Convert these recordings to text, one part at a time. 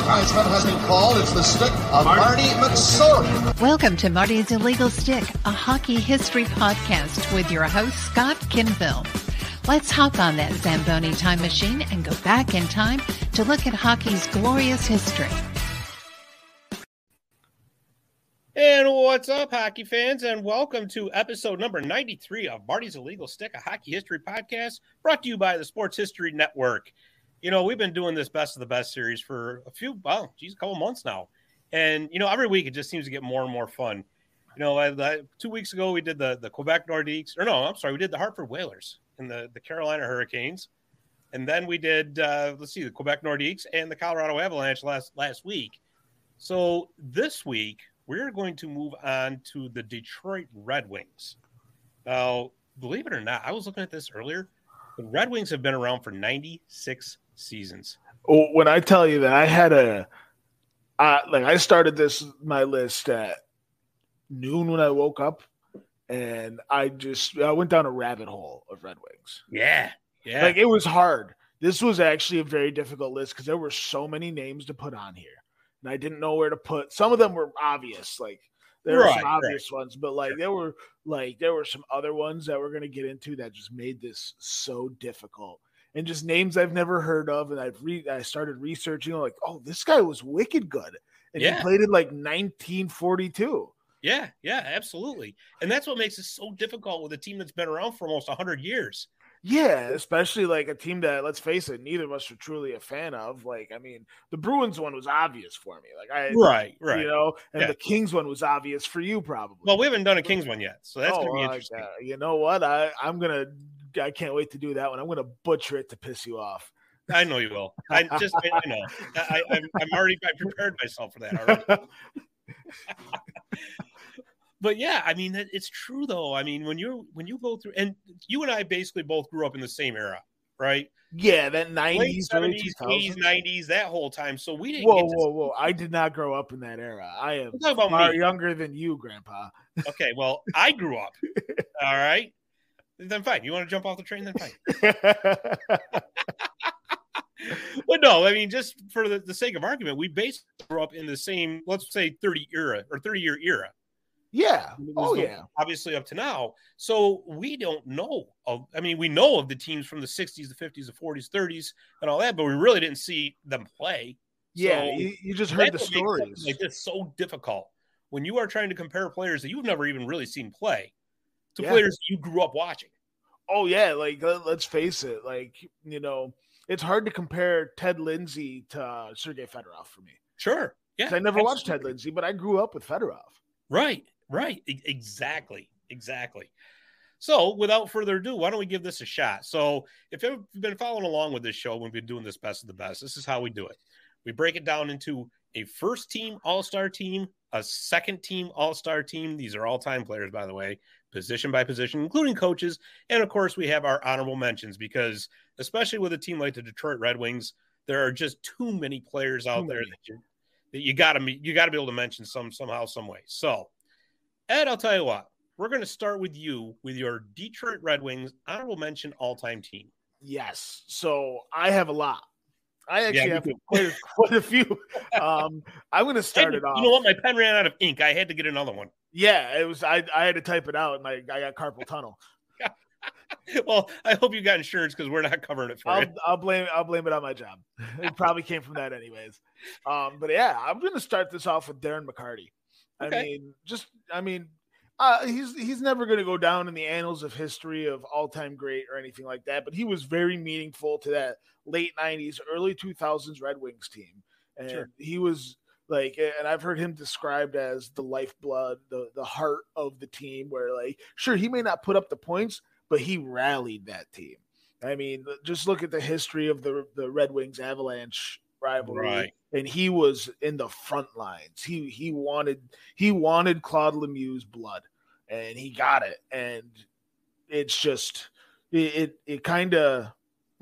advertisement has been called. It's the stick of Marty McSorley. Welcome to Marty's Illegal Stick, a hockey history podcast with your host, Scott Kinville. Let's hop on that Zamboni time machine and go back in time to look at hockey's glorious history. And what's up, hockey fans, and welcome to episode number 93 of Marty's Illegal Stick, a hockey history podcast brought to you by the Sports History Network. You know, we've been doing this best of the best series for a few, well, geez, a couple months now. And, you know, every week it just seems to get more and more fun. You know, I, I, two weeks ago we did the, the Quebec Nordiques, or no, I'm sorry, we did the Hartford Whalers and the, the Carolina Hurricanes. And then we did, uh, let's see, the Quebec Nordiques and the Colorado Avalanche last, last week. So this week, we're going to move on to the Detroit Red Wings. Now, believe it or not, I was looking at this earlier. The Red Wings have been around for 96 seasons. When I tell you that I had a, uh, like I started this my list at noon when I woke up, and I just I went down a rabbit hole of Red Wings. Yeah, yeah. Like it was hard. This was actually a very difficult list because there were so many names to put on here, and I didn't know where to put. Some of them were obvious, like there were some obvious right. ones, but like there were like there were some other ones that we're gonna get into that just made this so difficult and just names I've never heard of. And I've re- I started researching, like, oh, this guy was wicked good, and yeah. he played in like 1942. Yeah, yeah, absolutely. And that's what makes it so difficult with a team that's been around for almost 100 years. Yeah, especially like a team that, let's face it, neither of us are truly a fan of. Like, I mean, the Bruins one was obvious for me. Like, I right, right, you know, and yeah. the Kings one was obvious for you, probably. Well, we haven't done a Kings one yet, so that's oh, gonna be interesting. Uh, you know what? I I'm gonna I can't wait to do that one. I'm going to butcher it to piss you off. I know you will. I just, I know. I, I'm, I'm already, I prepared myself for that already. but yeah, I mean, it's true though. I mean, when you're, when you go through, and you and I basically both grew up in the same era, right? Yeah, that 90s, 70s, 80s, 90s, that whole time. So we didn't. Whoa, whoa, whoa! I did not grow up in that era. I am far me. younger than you, Grandpa. Okay, well, I grew up. all right, then fine. You want to jump off the train? Then fine. but no, I mean, just for the, the, sake of argument, we basically grew up in the same, let's say, 30 era or 30 year era. Yeah. Oh, the, yeah. Obviously, up to now. So we don't know of, I mean, we know of the teams from the 60s, the 50s, the 40s, 30s, and all that, but we really didn't see them play. Yeah. So you, you, just heard the stories. Like this so difficult when you are trying to compare players that you've never even really seen play to yeah. players you grew up watching. Oh yeah, like let's face it, like you know, it's hard to compare Ted Lindsay to uh, Sergei Fedorov for me. Sure, yeah. I never absolutely. watched Ted Lindsay, but I grew up with Fedorov. Right, right, exactly, exactly. So, without further ado, why don't we give this a shot? So, if you've been following along with this show, we've been doing this best of the best. This is how we do it. We break it down into a first team All Star team, a second team All Star team. These are all time players, by the way, position by position, including coaches. And of course, we have our honorable mentions because, especially with a team like the Detroit Red Wings, there are just too many players out there that you, that you got to you got to be able to mention some somehow, some way. So, Ed, I'll tell you what, we're going to start with you with your Detroit Red Wings honorable mention all time team. Yes. So I have a lot. I actually yeah, have quite a, quite a few. Um, I'm going to start it off. You know what? My pen ran out of ink. I had to get another one. Yeah, it was. I I had to type it out, and I, I got carpal tunnel. well, I hope you got insurance because we're not covering it for I'll, you. I'll blame I'll blame it on my job. It probably came from that, anyways. Um, but yeah, I'm going to start this off with Darren McCarty. Okay. I mean, just I mean, uh, he's he's never going to go down in the annals of history of all time great or anything like that. But he was very meaningful to that late '90s, early 2000s Red Wings team, and sure. he was like and i've heard him described as the lifeblood the the heart of the team where like sure he may not put up the points but he rallied that team i mean just look at the history of the the red wings avalanche rivalry right. and he was in the front lines he he wanted he wanted claude lemieux's blood and he got it and it's just it it, it kind of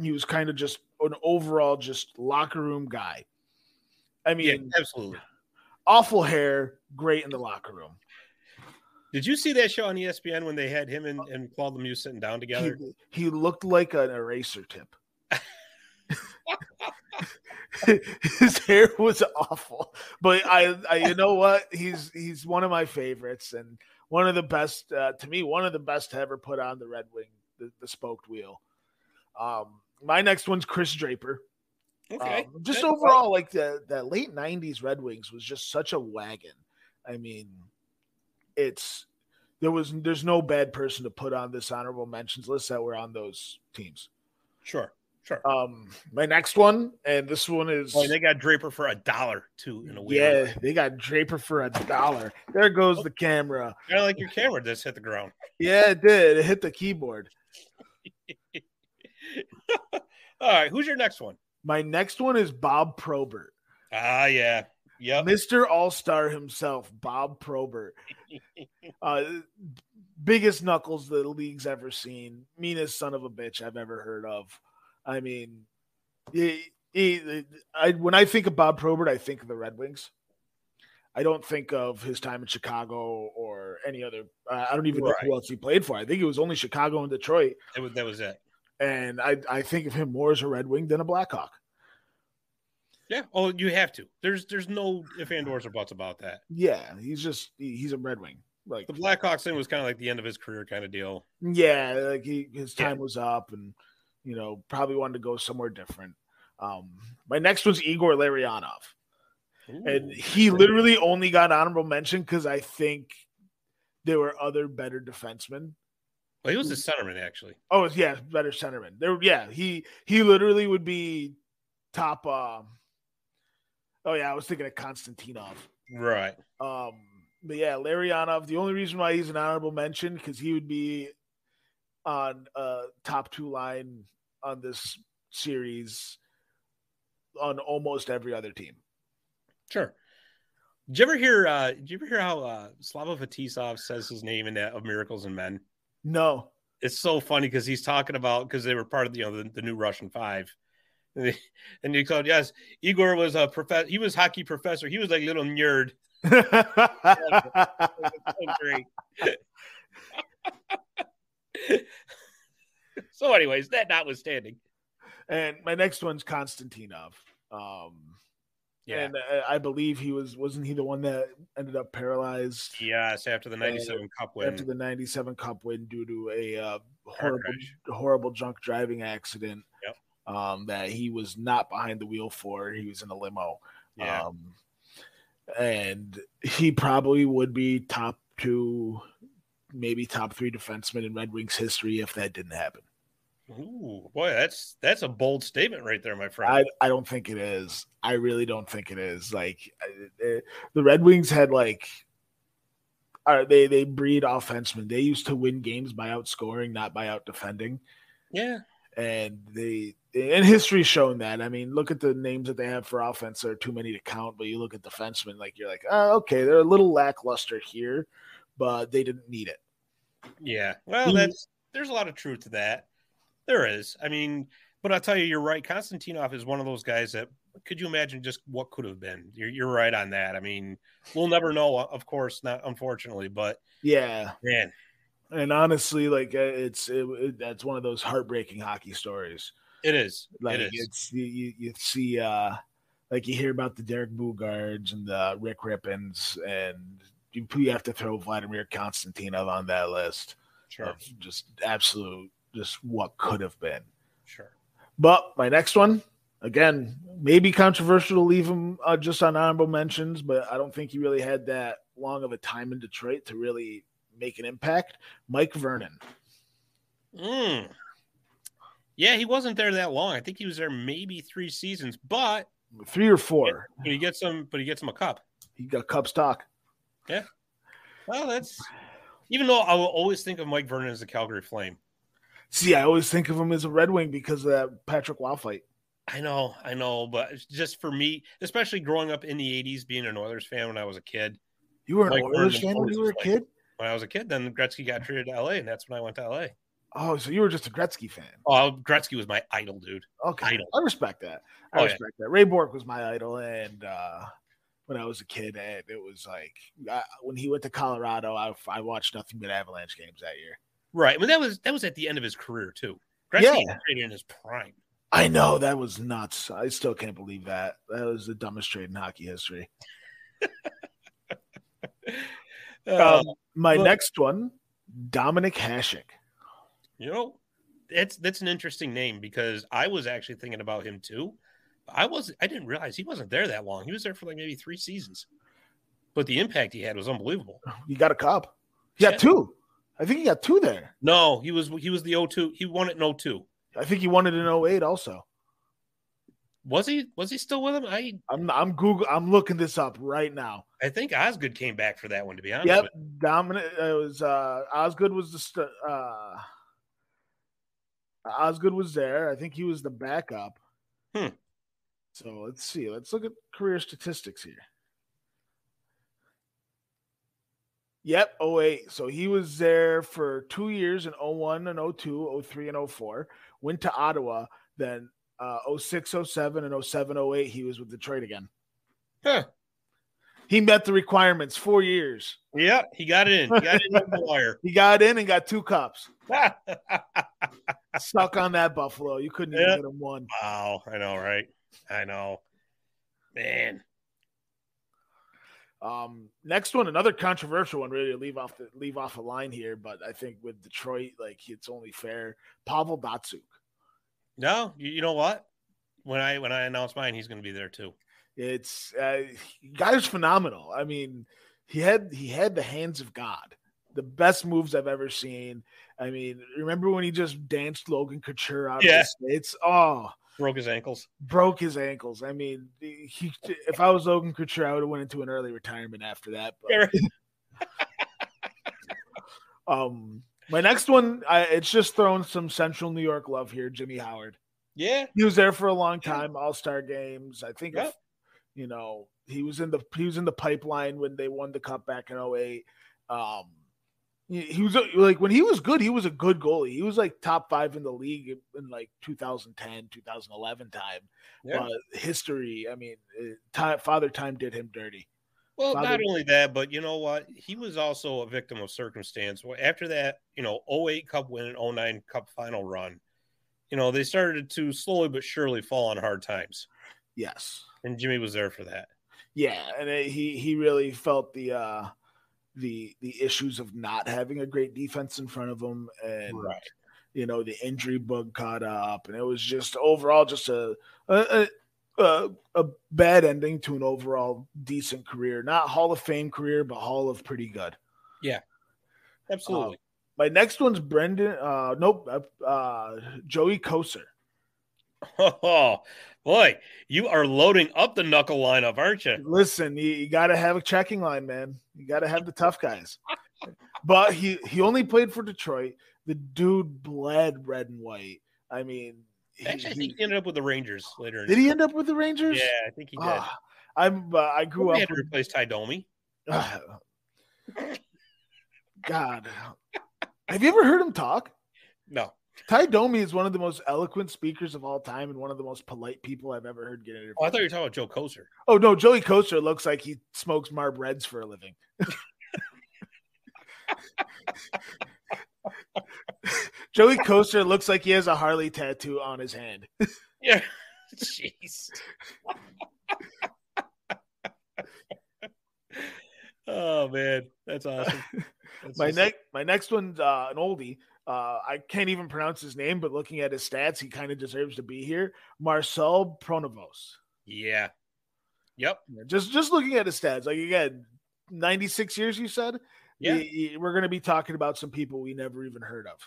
he was kind of just an overall just locker room guy I mean, yeah, absolutely. Awful hair, great in the locker room. Did you see that show on ESPN when they had him and, and Claude Lemieux sitting down together? He, he looked like an eraser tip. his hair was awful. But I, I, you know what? He's he's one of my favorites and one of the best uh, to me. One of the best to ever put on the Red Wing, the, the spoked wheel. Um, my next one's Chris Draper. Okay. Um, just Good. overall, like the the late '90s Red Wings was just such a wagon. I mean, it's there was there's no bad person to put on this honorable mentions list that were on those teams. Sure. Sure. Um, my next one, and this one is Boy, they got Draper for a dollar too in a week. yeah, they got Draper for a dollar. There goes the camera. Kind of like your camera just hit the ground. Yeah, it did. It hit the keyboard. All right, who's your next one? My next one is Bob Probert. Ah, yeah. Yeah. Mr. All Star himself, Bob Probert. Uh, biggest knuckles the league's ever seen. Meanest son of a bitch I've ever heard of. I mean, he, he, I, when I think of Bob Probert, I think of the Red Wings. I don't think of his time in Chicago or any other. Uh, I don't even know who else he played for. I think it was only Chicago and Detroit. That was, that was it. And I, I think of him more as a Red Wing than a Blackhawk. Yeah. Oh, you have to. There's there's no if and or buts about that. Yeah, he's just he- he's a Red Wing. Like The Blackhawks thing was kind of like the end of his career kind of deal. Yeah, like he his Yeah. time was up, and you know probably wanted to go somewhere different. Um, my next was Igor Larionov, and he literally only got honorable mention because I think there were other better defensemen. Well, he was a centerman actually. Oh yeah, better centerman. There, yeah, he he literally would be top. Um, oh yeah, I was thinking of Konstantinov. Right. Um, but yeah, Larionov. The only reason why he's an honorable mention because he would be on uh top two line on this series on almost every other team. Sure. Did you ever hear? uh Did you ever hear how uh Slava Fetisov says his name in that of Miracles and Men? No, It's so funny because he's talking about because they were part of the, you know the, the new Russian Five, and, they, and he called yes, Igor was a professor. He was hockey professor. He was like a little nerd. so. so, anyways, that notwithstanding, and my next one's Konstantinov. Um, yeah, and uh, I believe he was wasn't he the one that ended up paralyzed yes, after the '97 Cup win, after the '97 Cup win due to a uh, horrible crash. horrible drunk driving accident. Yep. Um, that he was not behind the wheel for. He was in a limo. Yeah. Um, and he probably would be top two, maybe top three defenseman in Red Wings history if that didn't happen. Ooh, boy, that's that's a bold statement right there, my friend. I, I don't think it is. I really don't think it is. Like uh, uh, the Red Wings had like, are they they breed offensemen. They used to win games by outscoring, not by out defending. yeah, and they and history's shown that. I mean, look at the names that they have for offense. There are too many to count, but you look at defensemen, like you're like, oh, okay, they're a little lackluster here, but they didn't need it. yeah. Well, He- that's there's a lot of truth to that. There is. I mean, but I'll tell you, you're right. Konstantinov is one of those guys that could you imagine just what could have been? You're, you're right on that. I mean, we'll never know, of course, not unfortunately, but Yeah, man, and honestly, like uh, it's it, it- that's one of those heartbreaking hockey stories. it is. Like it is. it's you, you, see, uh like you hear about the Derek Boogaards and the Rick Rypiens, and you, you have to throw Vladimir Konstantinov on that list Sure. of just absolute, just what could have been. Sure. But my next one, again, maybe controversial to leave him uh, just on honorable mentions, but I don't think he really had that long of a time in Detroit to really make an impact. Mike Vernon. Mm. Yeah, he wasn't there that long. I think he was there maybe three seasons, but Three or four. but he gets him, but he gets him a cup. He got cup stock. Well, that's even though I will always think of Mike Vernon as a Calgary Flame. See, I always think of him as a Red Wing because of that Patrick Roy fight. I know, I know, but just for me, especially growing up in the '80s, being an Oilers fan when I was a kid. You were an Mike Oilers Vernon fan when you were a kid? When I was a kid, then Gretzky got traded to LA, and that's when I went to LA. Oh, so you were just a Gretzky fan. Oh, Gretzky was my idol, dude. Okay. Idol. I respect that. I Oh, yeah. respect that. Ray Bourque was my idol. And uh, when I was a kid, and it was like I, when he went to Colorado, I, I watched nothing but Avalanche games that year. Right. Mean, that was that was at the end of his career too. Gretzky Yeah. in his prime. I know that was nuts. I still can't believe that. That was the dumbest trade in hockey history. Uh, um, my next one, Dominik Hasek. you know, that's that's an interesting name because I was actually thinking about him too. I was I didn't realize he wasn't there that long. He was there for like maybe three seasons, but the impact he had was unbelievable. He got a cup. He got Yeah. two. I think he got two there. No, he was he was the 02. He won it in 02. I think he won it in 08 also. Was he was he still with him? I I'm I'm Google I'm looking this up right now. I think Osgood came back for that one to be honest. Yep, dominant. it was uh Osgood was the st- uh Osgood was there. I think he was the backup. Hmm. So let's see. Let's look at career statistics here. Yep, 08. So he was there for two years in 01 and 02, 03 and 04. Went to Ottawa. Then uh 06, 07, and 07, 08, he was with Detroit again. Huh. He met the requirements four years. Yeah, he got it in. He got in the. He got in and got two cups. Stuck on that Buffalo. You couldn't Yeah. even get him one. wow, I know, right? I know. Man. Um, next one, another controversial one, really to leave off the leave off a line here, but I think with Detroit, like it's only fair. Pavel Datsyuk. No, you, you know what? When I when I announce mine, he's going to be there too. It's uh, guy's phenomenal. I mean, he had he had the hands of God. The best moves I've ever seen. I mean, remember when he just danced Logan Couture out Yeah. of the States? Oh, Broke his ankles. broke his ankles. I mean, he if I was Logan Couture, I would have went into an early retirement after that. But, Yeah, um, my next one, I, it's just throwing some Central New York love here. Jimmy Howard. Yeah, He was there for a long time, All Star games. I think, if, you know, he was in the he was in the pipeline when they won the cup back in 08. Um, he, was like when he was good, he was a good goalie. He was like top five in the league in, like 2010, 2011 time. yeah. But history, I mean, uh, time, Father Time did him dirty. Well, Father- not only that, but you know what? He was also a victim of circumstance. Well, After that, you know, 08 Cup win and 09 Cup final run, you know, they started to slowly but surely fall on hard times. Yes. And Jimmy was there for that. Yeah, and it, he he really felt the uh the the issues of not having a great defense in front of them and you know the injury bug caught up and it was just overall just a a, a, a, bad ending to an overall decent career not hall of fame career but hall of pretty good Yeah. Absolutely. my next one's brendan uh nope uh, uh joey kocur Oh, boy, you are loading up the knuckle lineup, aren't you? Listen, you, you got to have a checking line, man. You got to have the tough guys. but he he only played for Detroit. The dude bled red and white. I mean, he, Actually, I think he ended up with the Rangers later. did he end up with the Rangers? Yeah, I think he did. Ah, I'm. Uh, I grew up. had to With, replace Ty Domi. God, have you ever heard him talk? No. Ty Domi is one of the most eloquent speakers of all time and one of the most polite people I've ever heard get interviewed. Oh, I thought you were talking about Joe Kocur. Oh no, Joey Kocur looks like he smokes Marb Reds for a living. Joey Kocur looks like he has a Harley tattoo on his hand. Yeah. Jeez. oh man, that's awesome. That's My next my next one's uh, an oldie. Uh, I can't even pronounce his name, but looking at his stats, he kind of deserves to be here. Marcel Pronovost. Yeah. Yep. Just just looking at his stats, like again, 96 years you said? Yeah. We're gonna be talking about some people we never even heard of.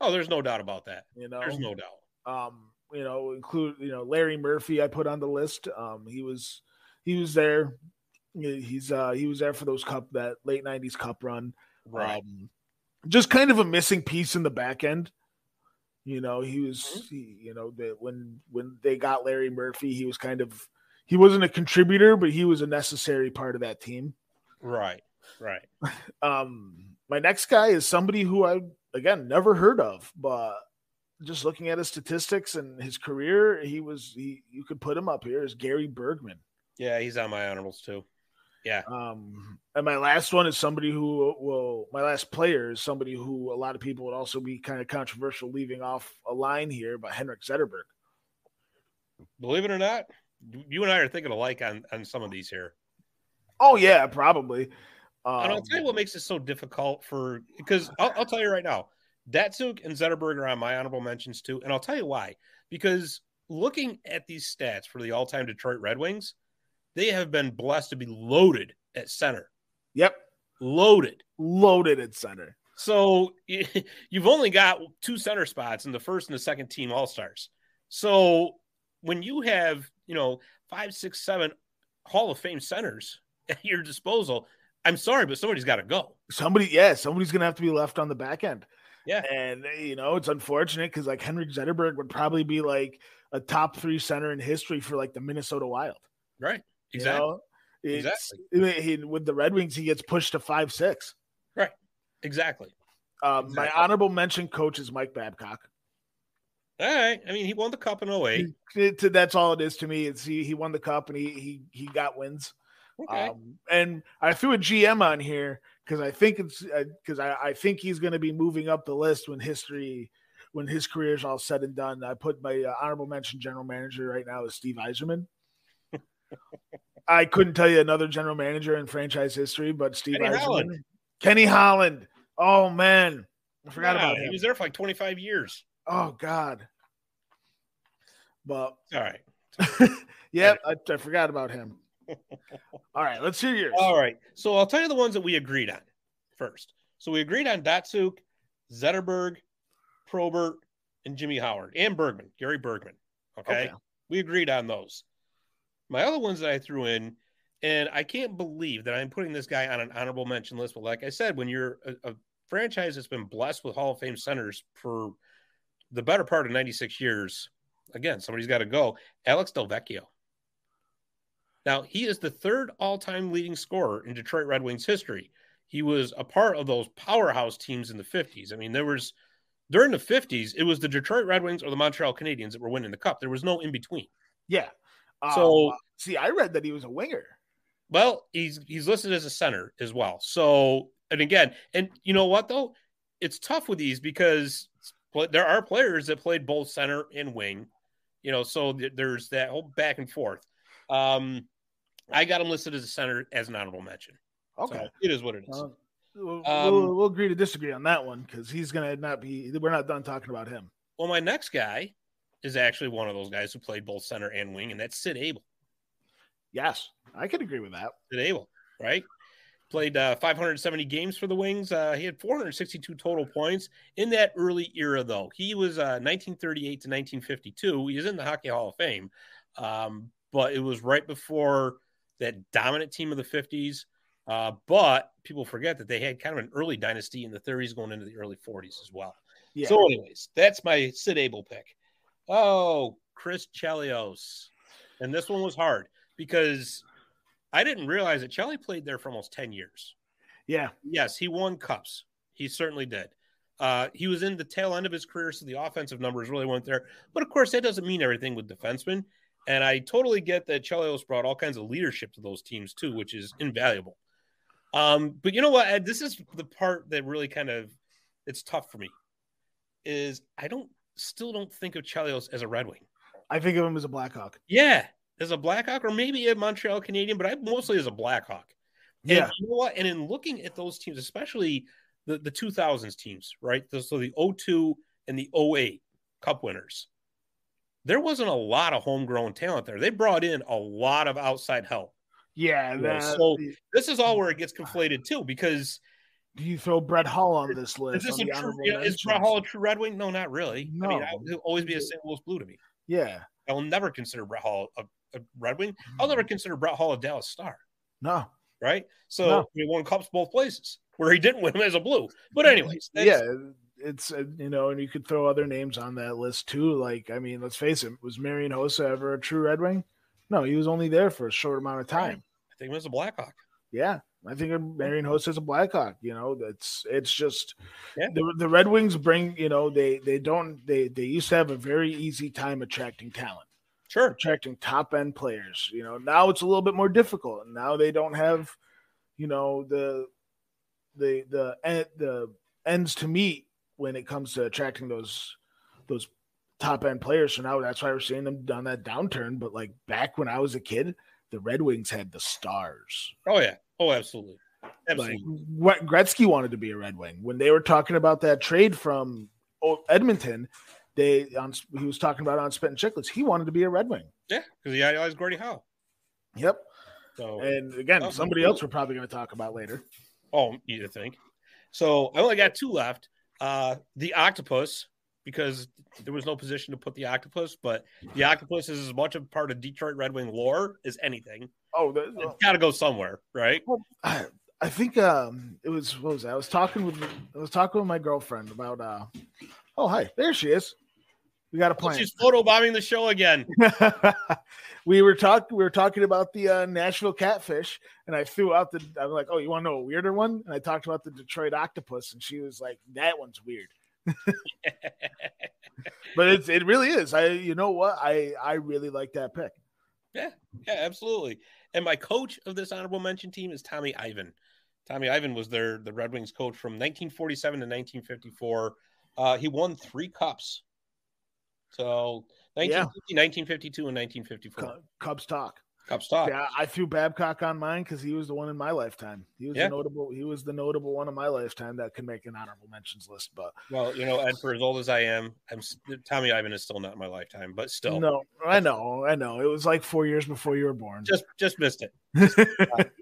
Oh, there's no doubt about that. You know, There's no doubt. um, you know, include you know Larry Murphy. I put on the list. Um, he was he was there. He's uh he was there for those cup that late '90s cup run. Right. Um, just kind of a missing piece in the back end. You know, he was he, you know that when when they got Larry Murphy, he was kind of he wasn't a contributor, but he was a necessary part of that team. right. Right. Um, my next guy is somebody who I again never heard of, but just looking at his statistics and his career, he was he you could put him up here is Gary Bergman. Yeah, he's on my honorables too. Yeah. Um, and my last one is somebody who will my last player is somebody who a lot of people would also be kind of controversial leaving off a line here, but Henrik Zetterberg. Believe it or not, you and I are thinking alike on on some of these here. Oh yeah, probably. Um, and I'll tell you what makes it so difficult for because I'll, I'll tell you right now, Datsyuk and Zetterberg are on my honorable mentions too, and I'll tell you why. Because looking at these stats for the all-time Detroit Red Wings, they have been blessed to be loaded at center. Yep, loaded, loaded at center. So you've only got two center spots in the first and the second team All Stars. So when you have you know five, six, seven Hall of Fame centers at your disposal, I'm sorry, but somebody's got to go. Somebody, yeah, somebody's going to have to be left on the back end. Yeah. And, you know, it's unfortunate because like Henrik Zetterberg would probably be like a top three center in history for like the Minnesota Wild. Right. Exactly. You know? exactly. He, with the Red Wings, he gets pushed to five, six. Right. Exactly. Um, exactly. My honorable mention coach is Mike Babcock. All right. I mean, he won the cup in 08. That's all it is to me. It's he, he won the cup and he he he got wins. Okay. Um, and I threw a GM on here because I think it's because uh, I, I think he's going to be moving up the list when history when his career is all said and done. I put my uh, honorable mention general manager right now is Steve Yzerman. I couldn't tell you another general manager in franchise history, but Steve Kenny. Holland. Kenny Holland. Oh man, I forgot about him. He was there for like 25 years. Oh God. But all right. yep, I, I forgot about him. All right, let's hear yours. All right. So I'll tell you the ones that we agreed on first. So we agreed on Datsyuk, Zetterberg, Probert, and Jimmy Howard, and Bergman, Gary Bergman. Okay? okay. We agreed on those. My other ones that I threw in, and I can't believe that I'm putting this guy on an honorable mention list, but like I said, when you're a, a franchise that's been blessed with Hall of Fame centers for the better part of 96 years, again, somebody's got to go. Alex Delvecchio. Now, he is the third all time leading scorer in Detroit Red Wings history. He was a part of those powerhouse teams in the 50s. I mean, there was during the 50s, it was the Detroit Red Wings or the Montreal Canadiens that were winning the cup. There was no in between. Yeah. So, um, see, I read that he was a winger. Well, he's he's listed as a center as well. So, and again, and you know what though? It's tough with these because there are players that played both center and wing. You know, so there's that whole back and forth. Um, I got him listed as a center as an honorable mention. Okay, so it is what it is. Uh, we'll, um, we'll, we'll, agree to disagree on that one because he's gonna not be. We're not done talking about him. Well, my next guy is actually one of those guys who played both center and wing, and that's Sid Abel. Yes, I could agree with that. Sid Abel, right? Played uh, 570 games for the Wings. Uh, he had 462 total points in that early era, though. He was uh, 1938 to 1952. He is in the Hockey Hall of Fame, um, but it was right before that dominant team of the 50s. Uh, but people forget that they had kind of an early dynasty in the 30s going into the early 40s as well. Yeah. So, anyways, that's my Sid Abel pick. Oh, Chris Chelios. And this one was hard because I didn't realize that Chelly played there for almost 10 years. Yeah. Yes, he won cups. He certainly did. Uh, he was in the tail end of his career, so the offensive numbers really went there. But of course, that doesn't mean everything with defensemen. And I totally get that Chelios brought all kinds of leadership to those teams too, which is invaluable. Um, but you know what, Ed, this is the part that really kind of it's tough for me. Is I don't still don't think of Chelios as a Red Wing. I think of him as a Blackhawk. Yeah, as a Blackhawk, or maybe a Montreal Canadian, but I mostly as a Blackhawk. And yeah. you know what? And in looking at those teams, especially the, the 2000s teams, right? So the 02 and the 08 Cup winners, there wasn't a lot of homegrown talent there. They brought in a lot of outside help. Yeah. That, so this is all mm. where it gets conflated too, because do you throw Brett Hull on this list? Is, this a true, is Brett Hull a true Red Wing? No, not really. No. I mean, he'll always be a St. Louis Blue to me. Yeah. I will never consider Brett Hull a, a Red Wing. I'll never consider Brett Hull a Dallas Star. No. Right? So no. he won cups both places where he didn't win as a Blue. But anyways, yeah, it's uh, you know, and you could throw other names on that list too. Like, I mean, let's face it, was Marian Hossa ever a true Red Wing? No, he was only there for a short amount of time. I think he was a Blackhawk. Yeah, I think Marian Hossa is a Blackhawk. You know, that's it's just yeah. the the Red Wings bring. You know, they they don't they they used to have a very easy time attracting talent. Sure, attracting top end players. You know, now it's a little bit more difficult. and Now they don't have, you know, the the the the ends to meet when it comes to attracting those those top end players. So now that's why we're seeing them on that downturn. But like back when I was a kid, the Red Wings had the stars. Oh yeah. Oh, absolutely. Absolutely. Like what Gretzky wanted to be a Red Wing when they were talking about that trade from Edmonton. They on he was talking about on Spit and Chicklets. He wanted to be a Red Wing. Yeah, because he idolized Gordie Howe. Yep. So And again, somebody else we're probably going to talk about later. Oh, you think? So I only got two left. Uh, the octopus, because there was no position to put the octopus, but the octopus is as much a part of Detroit Red Wing lore as anything. Oh, It's got to go somewhere, right? Well, I, I think um, it was what was that? I was talking with I was talking with my girlfriend about uh oh hi there she is. We got a plan. She's photobombing the show again. we were talking we were talking about the uh, Nashville catfish, and I threw out the I was like, oh, you want to know a weirder one? And I talked about the Detroit octopus, and she was like, that one's weird. but it's it really is. I you know what I I really like that pick. Yeah, yeah, absolutely. And my coach of this honorable mention team is Tommy Ivan. Tommy Ivan was their the Red Wings coach from 1947 to 1954. Uh, he won three cups. So 1950, 1952, and 1954. Cubs talk. Cup stock. Yeah, I threw Babcock on mine because he was the one in my lifetime. He was Yeah. the notable. He was the notable one in my lifetime that could make an honorable mentions list. But Well, you know, Ed, for as old as I am, I'm Tommy Ivan is still not in my lifetime, but still, no, I know, I know. It was like four years before you were born. just just missed it.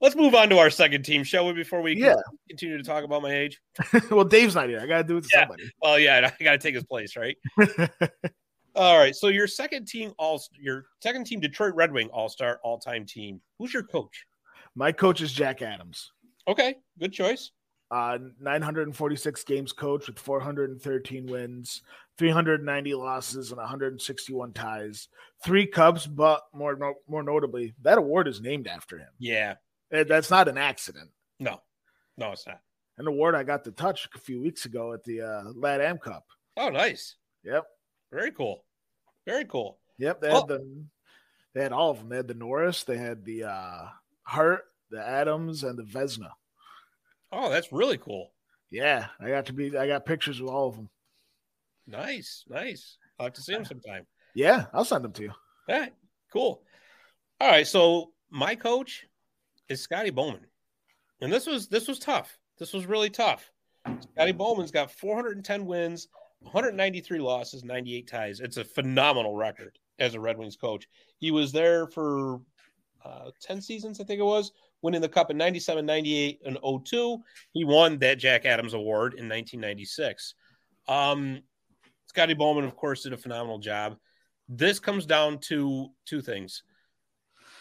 Let's move on to our second team, shall we? Before we Yeah. continue to talk about my age. well, Dave's not here. I got to do it to Yeah. somebody. Well, yeah, I got to take his place, right? All right. So your second team, all your second team, Detroit Red Wing All Star All Time team. Who's your coach? My coach is Jack Adams. Okay, good choice. Uh, 946 games coach with 413 wins, 390 losses, and 161 ties. Three Cubs, but more no, more notably, that award is named after him. Yeah. Eh, That's not an accident. No, no, it's not. An award I got to touch a few weeks ago at the uh, Lat Am Cup. Oh, nice. Yep. Very cool. Very cool. Yep, they Oh. had the they had all of them. They had the Norris, they had the uh Hart, the Adams, and the Vezina. Oh, that's really cool. Yeah, I got to be I got pictures of all of them. Nice, nice. I'll have to see them sometime. Yeah, I'll send them to you. All right, cool. All right, so my coach is Scotty Bowman, and this was this was tough. This was really tough. Scotty Bowman's got 410 wins, 193 losses, 98 ties. It's a phenomenal record as a Red Wings coach. He was there for uh, 10 seasons, I think it was, winning the cup in 97, 98, and 02. He won that Jack Adams Award in 1996. Um, Scotty Bowman, of course, did a phenomenal job. This comes down to two things.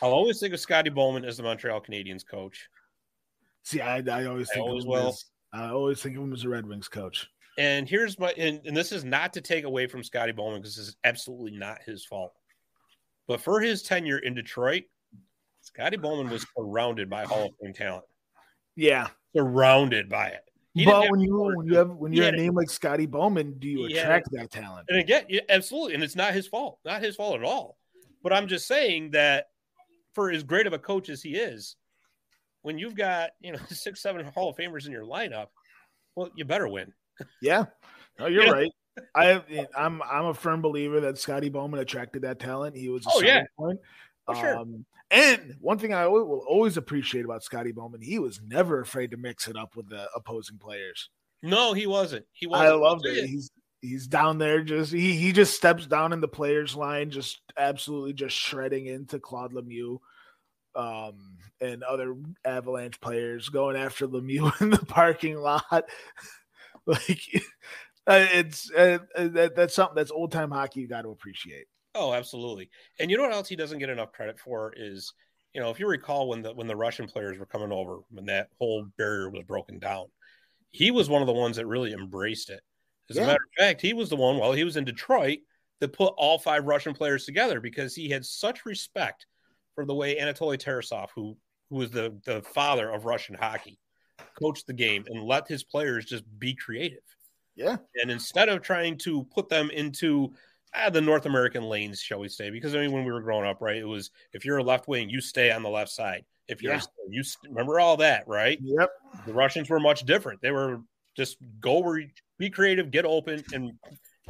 I'll always think of Scotty Bowman as the Montreal Canadiens coach. See, I, I always I think always of him will. as I always think of him as a Red Wings coach. And here's my and, and this is not to take away from Scotty Bowman because this is absolutely not his fault. But for his tenure in Detroit, Scotty Bowman was surrounded by Hall of Fame talent. Yeah, Surrounded by it. He but when you when you have when you're a name like Scotty Bowman, do you He attract that talent? And again, yeah, absolutely. And it's not his fault. Not his fault at all. But I'm just saying that for as great of a coach as he is, when you've got, you know, six, seven Hall of Famers in your lineup, well, you better win. Yeah, no, you're Yeah. right. I I'm I'm a firm believer that Scotty Bowman attracted that talent. He was a Oh, yeah. point. Sure. Um, and one thing I will always appreciate about Scotty Bowman, he was never afraid to mix it up with the opposing players. No, he wasn't. He wasn't. I loved it. He's he's down there just he he just steps down in the players line, just absolutely just shredding into Claude Lemieux. Um and other Avalanche players going after Lemieux in the parking lot. like uh, it's uh, uh, that, that's something that's old time hockey you got to appreciate. Oh, absolutely. And you know what else he doesn't get enough credit for is, you know, if you recall when the when the Russian players were coming over, when that whole barrier was broken down, he was one of the ones that really embraced it. As a matter of fact, he was the one while he was in Detroit that put all five Russian players together because he had such respect for the way Anatoly Tarasov, who who was the the father of Russian hockey, coached the game and let his players just be creative. Yeah. And instead of trying to put them into ah, the North American lanes, shall we say? Because I mean, when we were growing up, right, it was if you're a left wing, you stay on the left side. If you're Yeah. you remember all that, right? Yep. The Russians were much different. They were just go where you, be creative, get open, and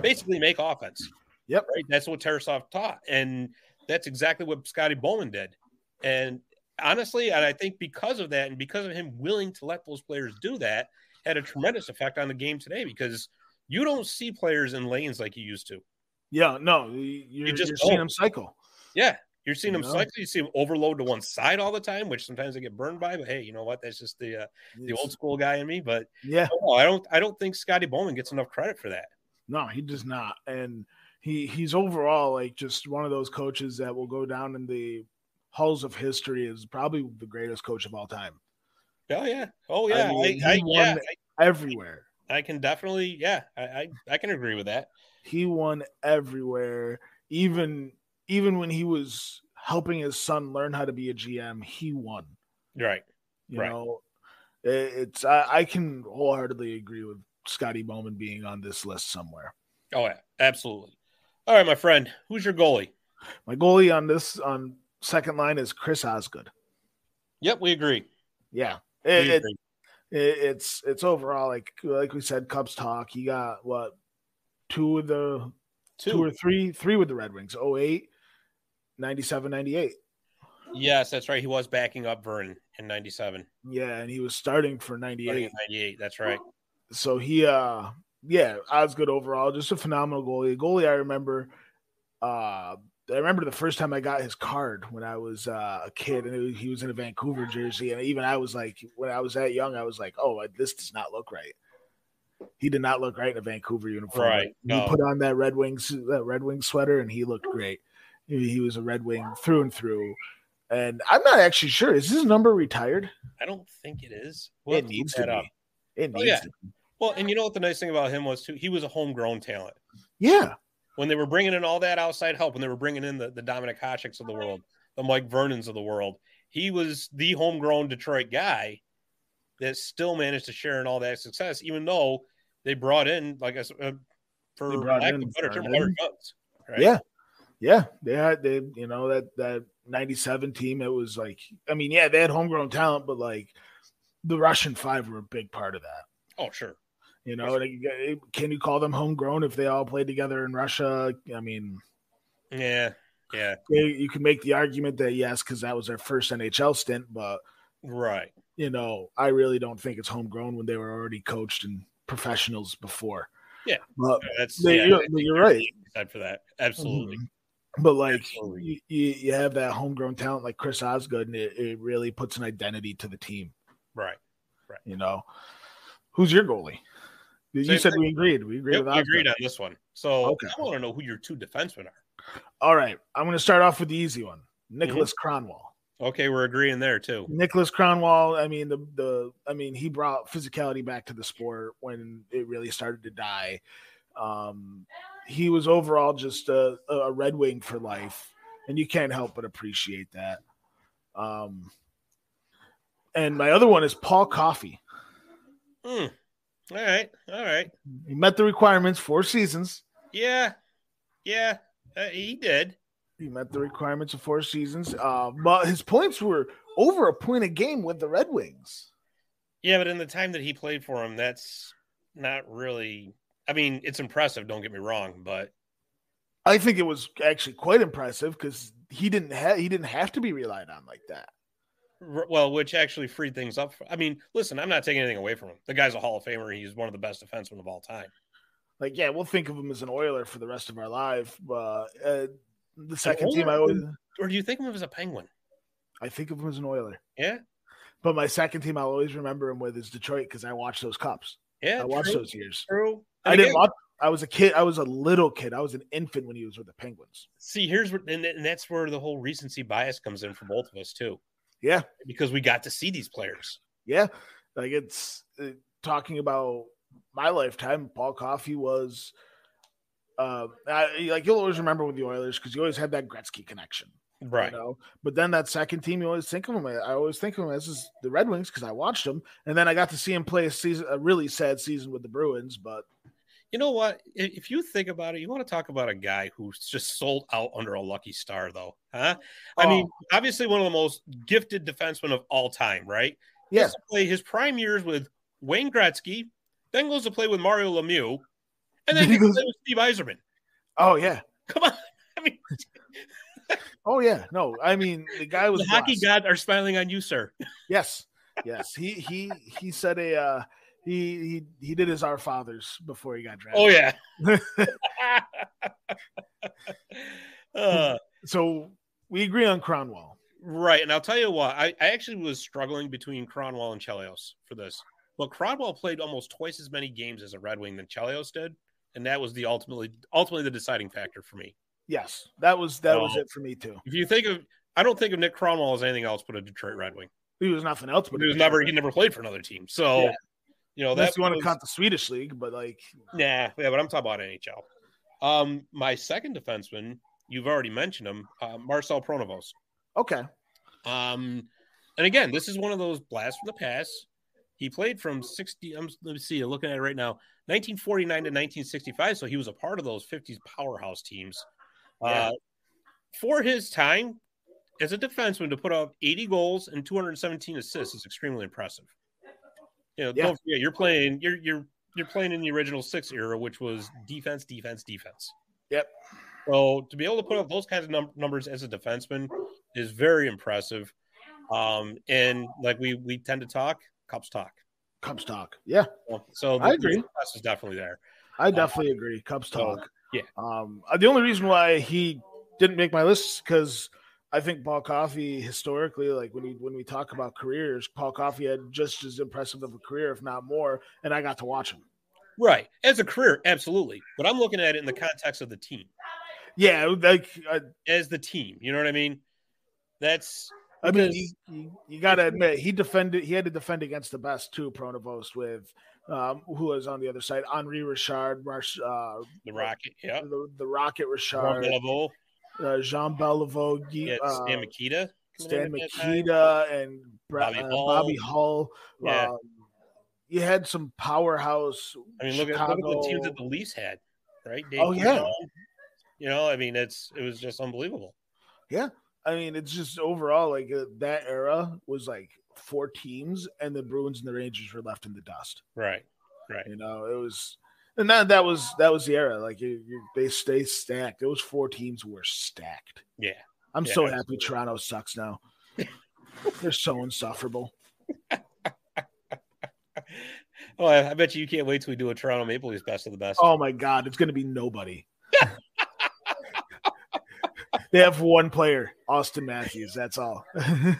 basically make offense. Yep. Right. That's what Tarasov taught. And that's exactly what Scotty Bowman did. And honestly, and I think because of that, and because of him willing to let those players do that, had a tremendous effect on the game today because you don't see players in lanes like you used to. Yeah, no, you're, you just you're seeing them cycle. Yeah, you're seeing them cycle. You see them overload to one side all the time, which sometimes they get burned by. But hey, you know what? That's just the uh, the old school guy in me. But yeah, no, I don't I don't think Scotty Bowman gets enough credit for that. No, he does not. And he he's overall like just one of those coaches that will go down in the halls of history as probably the greatest coach of all time. Oh yeah, oh yeah, I, mean, I, I yeah, everywhere. I can definitely, yeah, I, I, I can agree with that. He won everywhere, even even when he was helping his son learn how to be a GM, he won. Right. You right. know, it's I, I can wholeheartedly agree with Scotty Bowman being on this list somewhere. Oh yeah, absolutely. All right, my friend, who's your goalie? My goalie on this on second line is Chris Osgood. Yep, we agree. Yeah, it, it, it, it's it's overall like like we said, Cubs talk. He got what two of the two, two or three three with the Red Wings. 08, 97, 98. Yes, that's right. He was backing up Vernon in 97. Yeah, and he was starting for 98. 98, that's right. So he uh yeah, Osgood overall, just a phenomenal goalie. A goalie I remember uh I remember the first time I got his card when I was uh, a kid, and was, he was in a Vancouver jersey, and even I was like, when I was that young, I was like, oh, this does not look right. He did not look right in a Vancouver uniform. Right. No. He put on that Red Wings that Red Wing sweater, and he looked great. He, he was a Red Wing through and through. And I'm not actually sure. Is his number retired? I don't think it is. We'll it needs to be. Up. It oh, needs oh, yeah. to be. Well, and you know what the nice thing about him was too? He was a homegrown talent. Yeah when they were bringing in all that outside help, when they were bringing in the, the Dominik Hasek's of the world, the Mike Vernons of the world, he was the homegrown Detroit guy that still managed to share in all that success, even though they brought in, like I said, uh, for lack of better term, guns. Right? Yeah, yeah, they had they, you know, that that '97 team. It was like, I mean, yeah, they had homegrown talent, but like the Russian Five were a big part of that. Oh, sure. You know, can you call them homegrown if they all played together in Russia? I mean, yeah, yeah. You can make the argument that yes, because that was their first NHL stint, but right. You know, I really don't think it's homegrown when they were already coached and professionals before. Yeah, but that's they, yeah, you're, you're right. For that, absolutely. Mm-hmm. But like you, you have that homegrown talent like Chris Osgood, and it, it really puts an identity to the team. Right. Right. You know, who's your goalie? You Same said thing. we agreed. We agreed. Yep, we agreed on this one. So okay. I want to know who your two defensemen are. All right, I'm going to start off with the easy one, Nicholas mm-hmm. Kronwall. Okay, we're agreeing there too. Nicholas Kronwall. I mean, the the I mean, he brought physicality back to the sport when it really started to die. Um, he was overall just a, a Red Wing for life, and you can't help but appreciate that. Um, and my other one is Paul Coffey. Hmm. All right, all right. He met the requirements, four seasons. Yeah, yeah, uh, he did. He met the requirements of four seasons, uh, but his points were over a point a game with the Red Wings. Yeah, but in the time that he played for him, that's not really. I mean, it's impressive. Don't get me wrong, but I think it was actually quite impressive because he didn't have he didn't have to be relied on like that well, which actually freed things up. For, I mean, listen, I'm not taking anything away from him. The guy's a Hall of Famer. He's one of the best defensemen of all time. Like, yeah, we'll think of him as an Oiler for the rest of our life. But uh, the second team, I always, or do you think of him as a Penguin? I think of him as an Oiler. Yeah. But my second team, I'll always remember him with is Detroit because I watched those cups. Yeah, I watched those years. True. I didn't watch. I was a kid. I was a little kid. I was an infant when he was with the Penguins. See, here's what, and that's where the whole recency bias comes in for both of us too. Yeah, because we got to see these players. Yeah, like it's uh, talking about my lifetime. Paul Coffey was, uh, I, like you'll always remember with the Oilers because you always had that Gretzky connection, right? You know? But then that second team, you always think of him. I always think of him as is the Red Wings because I watched them, and then I got to see him play a season, a really sad season with the Bruins, but you know what? If you think about it, you want to talk about a guy who's just sold out under a lucky star, though, huh? I oh. mean, obviously one of the most gifted defensemen of all time, right? Yes. Yeah. Play his prime years with Wayne Gretzky, then goes to play with Mario Lemieux, And then He goes- with Steve Yzerman. Oh yeah. Come on. I mean, Oh yeah. No, I mean the guy was the hockey blessed. god are smiling on you, sir. Yes, yes. He he he said a uh, he he he did his Our Fathers before he got drafted. Oh yeah. uh, So we agree on Kronwall. right, and I'll tell you what. I, I actually was struggling between Kronwall and Chelios for this. But Kronwall played almost twice as many games as a Red Wing than Chelios did, and that was the ultimately ultimately the deciding factor for me. Yes, that was that was Oh. it for me too. If you think of, I don't think of Nick Kronwall as anything else but a Detroit Red Wing. He was nothing else, but But he was never he never played for another team. So Yeah. You know Unless you want was- to count the Swedish league, but like Nah, yeah, but I'm talking about NHL. Um, my second defenseman, you've already mentioned him, uh, Marcel Pronovost. okay, Um, and again, this is one of those blasts from the past. He played from 60. I'm let me see, looking at it right now, 1949 to 1965. So he was a part of those 50s powerhouse teams. Yeah. Uh, for his time as a defenseman to put up 80 goals and 217 assists is extremely impressive. You know, Yeah. don't forget you're playing you're you're you're playing in the original six era, which was defense, defense, defense. Yep. So to be able to put up those kinds of num- numbers as a defenseman is very impressive. Um, and like we we tend to talk, cups talk. Cubs talk. Yeah, So the I agree. success is definitely there. I definitely agree. Cubs so, talk. yeah. Um, uh, the only reason why he didn't make my list because I think Paul Coffey historically, like when we when we talk about careers, Paul Coffey had just as impressive of a career, if not more, and I got to watch him. Right. As a career, absolutely. But I'm looking at it in the context of the team. Yeah, like uh, As the team. You know what I mean? That's I mean, you, you, you got to admit he defended. He had to defend against the best too. Pronovost with um, who was on the other side, Henri Richard, Marsh, uh, the Rocket. Yeah. the, the Rocket Richard, uh, Jean Beliveau, yeah, uh, Stan Mikita. Stan coming in at that time. Mikita, and Bobby uh, Hull. Bobby Hull. Yeah. Um, you had some powerhouse. I mean, look at, look at the teams that the Leafs had, right? Oh, yeah. Quinn, You know, I mean, it's it was just unbelievable. Yeah, I mean, it's just overall like uh, that era was like four teams, and the Bruins and the Rangers were left in the dust. Right. Right. You know, it was, and that that was that was the era. Like you, you, they stay stacked. Those four teams were stacked. Yeah. I'm Yeah, so happy absolutely. Toronto sucks now. They're so insufferable. Oh, I, I bet you you can't wait till we do a Toronto Maple Leafs best of the best. Oh my god, it's gonna be nobody. they have one player, Austin Matthews. That's all.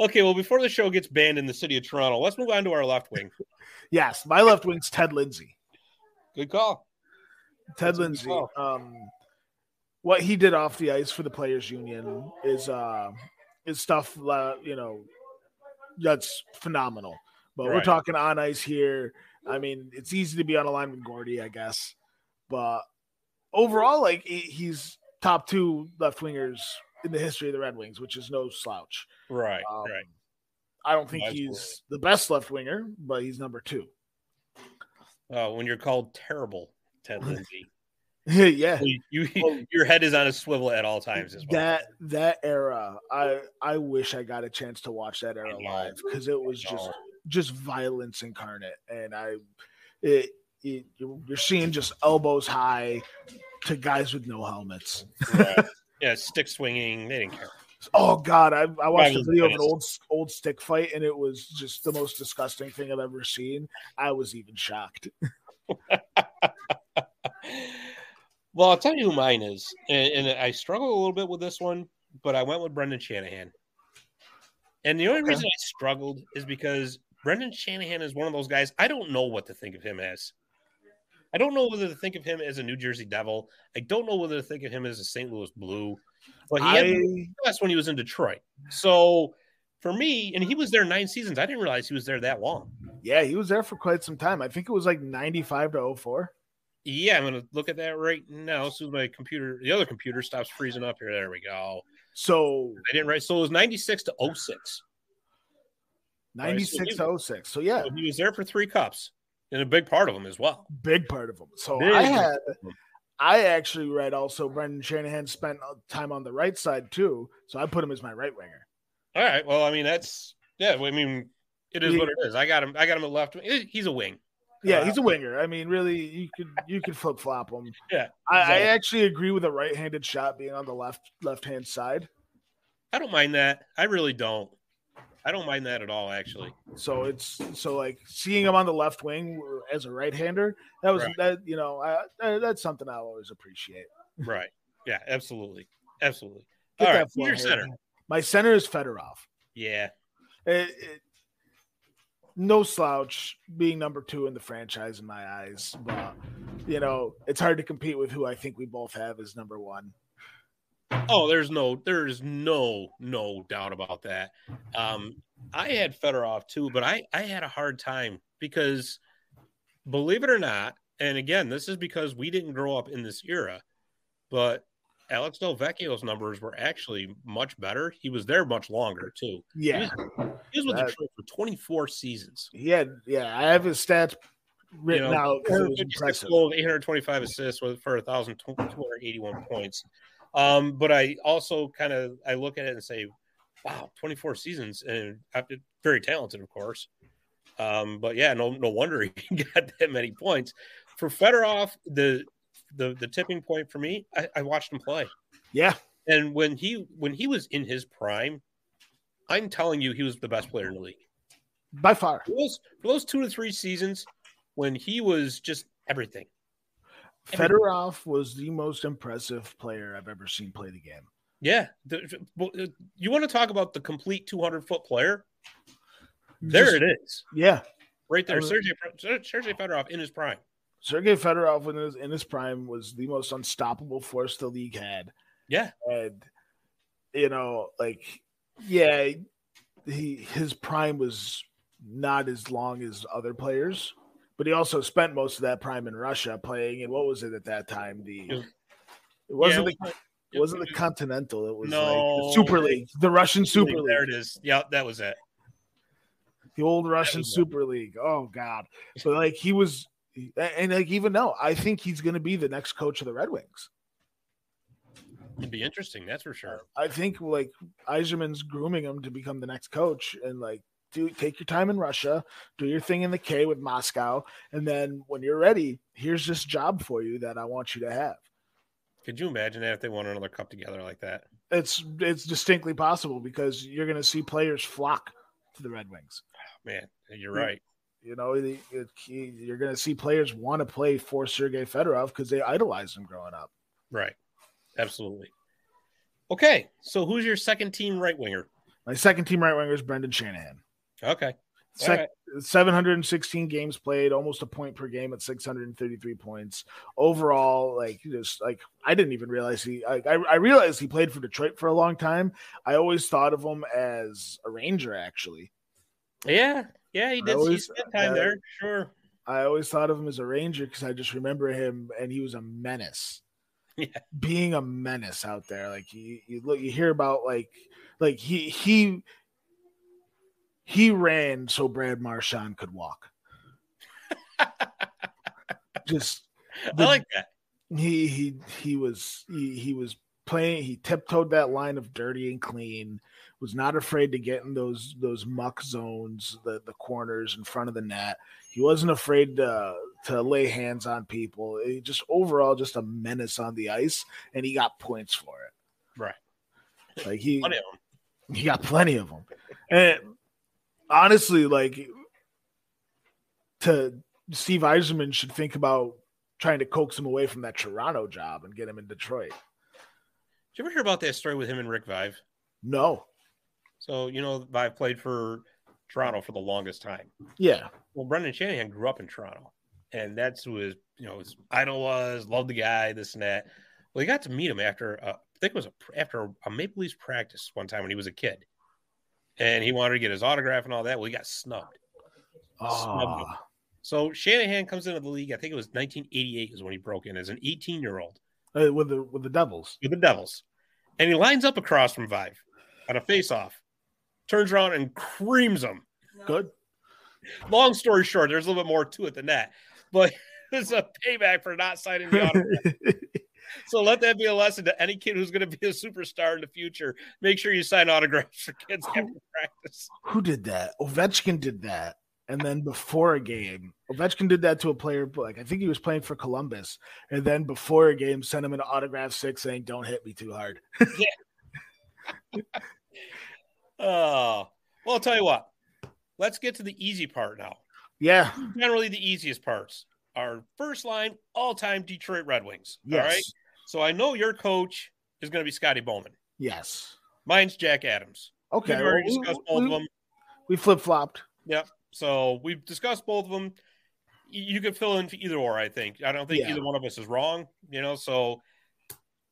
Okay, well, before the show gets banned in the city of Toronto, let's move on to our left wing. yes, my left wing's Ted Lindsay. Good call. Ted That's Lindsay. call. Um, what he did off the ice for the players' union is uh, is stuff. Uh, you know, that's phenomenal. But we're talking on ice here. I mean, it's easy to be on a line with Gordy, I guess. But overall, like he's top two left wingers in the history of the Red Wings, which is no slouch. Right. Um, right. I don't think Absolutely. he's the best left winger, but he's number two. Uh, when you're called terrible, Ted Lindsay, yeah. you, you Oh. your head is on a swivel at all times as well. that that era i i wish i got a chance to watch that era live because it was just just violence incarnate and i it, it you're seeing just elbows high to guys with no helmets Right. yeah, stick swinging. They didn't care. Oh god i, I watched a video of an old old stick fight and it was just the most disgusting thing i've ever seen i was even shocked Well, I'll tell you who mine is, and, and I struggle a little bit with this one, but I went with Brendan Shanahan. And the only Okay. reason I struggled is because Brendan Shanahan is one of those guys. I don't know what to think of him as. I don't know whether to think of him as a New Jersey Devil. I don't know whether to think of him as a St. Louis Blue. But he had I, success when he was in Detroit. So for me, and he was there nine seasons. I didn't realize he was there that long. yeah he was there for quite some time i think it was like 95 to 04 Yeah, I'm gonna look at that right now. So my computer, the other computer, stops freezing up here. There we go. so I didn't write. So it was 96 to 06. 96 to 06 so yeah So he was there for three cups, and a big part of them as well. big part of them. So Big I had. I actually read also Brendan Shanahan spent time on the right side too, so I put him as my right winger. All right. Well, I mean, that's yeah. I mean, it is He- what it is. I got him. I got him at left. wing. He's a wing. Yeah, Uh, he's a winger. I mean, really, you could you could flip flop him. Yeah, I, I actually agree with a right-handed shot being on the left left hand side. I don't mind that. I really don't. I don't mind that at all, actually. So it's so like seeing him on the left wing as a right-hander. That was Right. that you know I, I, that's something I always appreciate. Right. Yeah, absolutely. Absolutely. Get All right. Your center? My center is Fedorov. Yeah. It- it- no slouch being number two in the franchise in my eyes, but you know it's hard to compete with who I think we both have as number one. Oh, there's no, there's no, no doubt about that. Um, I had Fedorov too, but I, I had a hard time because, believe it or not, and again, this is because we didn't grow up in this era, but Alex Del Vecchio's numbers were actually much better. He was there much longer too. Yeah, He was with That- Detroit for 24 seasons. Yeah. Yeah, I have his stats You know, out. 'cause It was impressive. goals, 825 assists with for 1,281 points. Um, but I also kind of I look at it and say, wow, 24 seasons and very talented, of course. Um, but yeah, no, no wonder he got that many points. For Fedorov, the the the tipping point for me, I, I watched him play. Yeah, And when he when he was in his prime, I'm telling you, he was the best player in the league. by far. For those, for those two to three seasons when he was just everything. Fedorov was the most impressive player I've ever seen play the game. Yeah. Uh, you want to talk about the complete 200 foot player? There Just- it is, Yeah, right there. Sergey, Ser- Sergey Fedorov in his prime. Sergey Fedorov in his, in his prime was the most unstoppable force the league had. Yeah. and you know like yeah he his prime was not as long as other players but he also spent most of that prime in russia playing in what was it at that time the It was- it wasn't Yeah, the it wasn't the continental it was like No. the super league the russian super league There it is. Yeah, that was it. the old russian was it. super league oh god but like he was and like even now i think he's going to be the next coach of the red wings It'd be interesting, that's for sure. I think like Yzerman's grooming him to become the next coach and like do take your time in Russia, do your thing in the K with Moscow, and then when you're ready, here's this job for you that I want you to have. Could you imagine that if they won another cup together like that? It's it's distinctly possible because you're going to see players flock to the Red Wings. Man, you're right. You know, it, it, you're going to see players want to play for Sergei Fedorov because they idolized him growing up. Right. Absolutely. Okay. So who's your second team right winger? My second team right winger is Brendan Shanahan. Okay. Sec- 716 games played, almost a point per game at 633 points. Overall, like just like I didn't even realize he. Like, I I realized he played for Detroit for a long time. I always thought of him as a Ranger. Actually, Yeah. Yeah, he did. He spent time uh, there. Sure. I always thought of him as a Ranger because I just remember him and he was a menace. Yeah. being a menace out there. Like you, you look, you hear about like like he he he ran so Brad Marchand could walk. just I like that. he he he was he, he was playing he tiptoed that line of dirty and clean was not afraid to get in those those muck zones the the corners in front of the net he wasn't afraid to to lay hands on people he just overall just a menace on the ice and he got points for it Right. like he Plenty of 'em. he got plenty of them and honestly like to steve yzerman should think about trying to coax him away from that toronto job and get him in detroit Did you ever hear about that story with him and Rick Vaive? no So, you know, Vaive played for Toronto for the longest time. yeah Well, Brendan Shanahan grew up in Toronto, and that's who his, you know, his idol was. Loved the guy, this and that. Well, he got to meet him after, uh, I think it was a, after a Maple Leafs practice one time when he was a kid, and he wanted to get his autograph and all that. Well, he got snubbed. oh, So Shanahan comes into the league. I think it was 1988 is when he broke in as an 18 year old uh, with the with the devils with the Devils, and he lines up across from Vaive on a face-off, turns around and creams him. good Long story short, there's a little bit more to it than that, but it's a payback for not signing the autograph. So let that be a lesson to any kid who's going to be a superstar in the future. Make sure you sign autographs for kids after practice. who did that ovechkin did that and then before a game, Ovechkin did that to a player. Like I think he was playing for Columbus, and then before a game, sent him an autograph six saying, "Don't hit me too hard." yeah. Oh, well, I'll tell you what. Let's get to the easy part now. Yeah. Generally, the easiest parts. Our first line, all time Detroit Red Wings. Yes. All right. So I know your coach is going to be Scotty Bowman. Yes. Mine's Jack Adams. Okay. We've already well, discussed we, both we, of them. We flip flopped. Yep. So we've discussed both of them. You could fill in for either or, I think. I don't think Yeah. either one of us is wrong, you know. So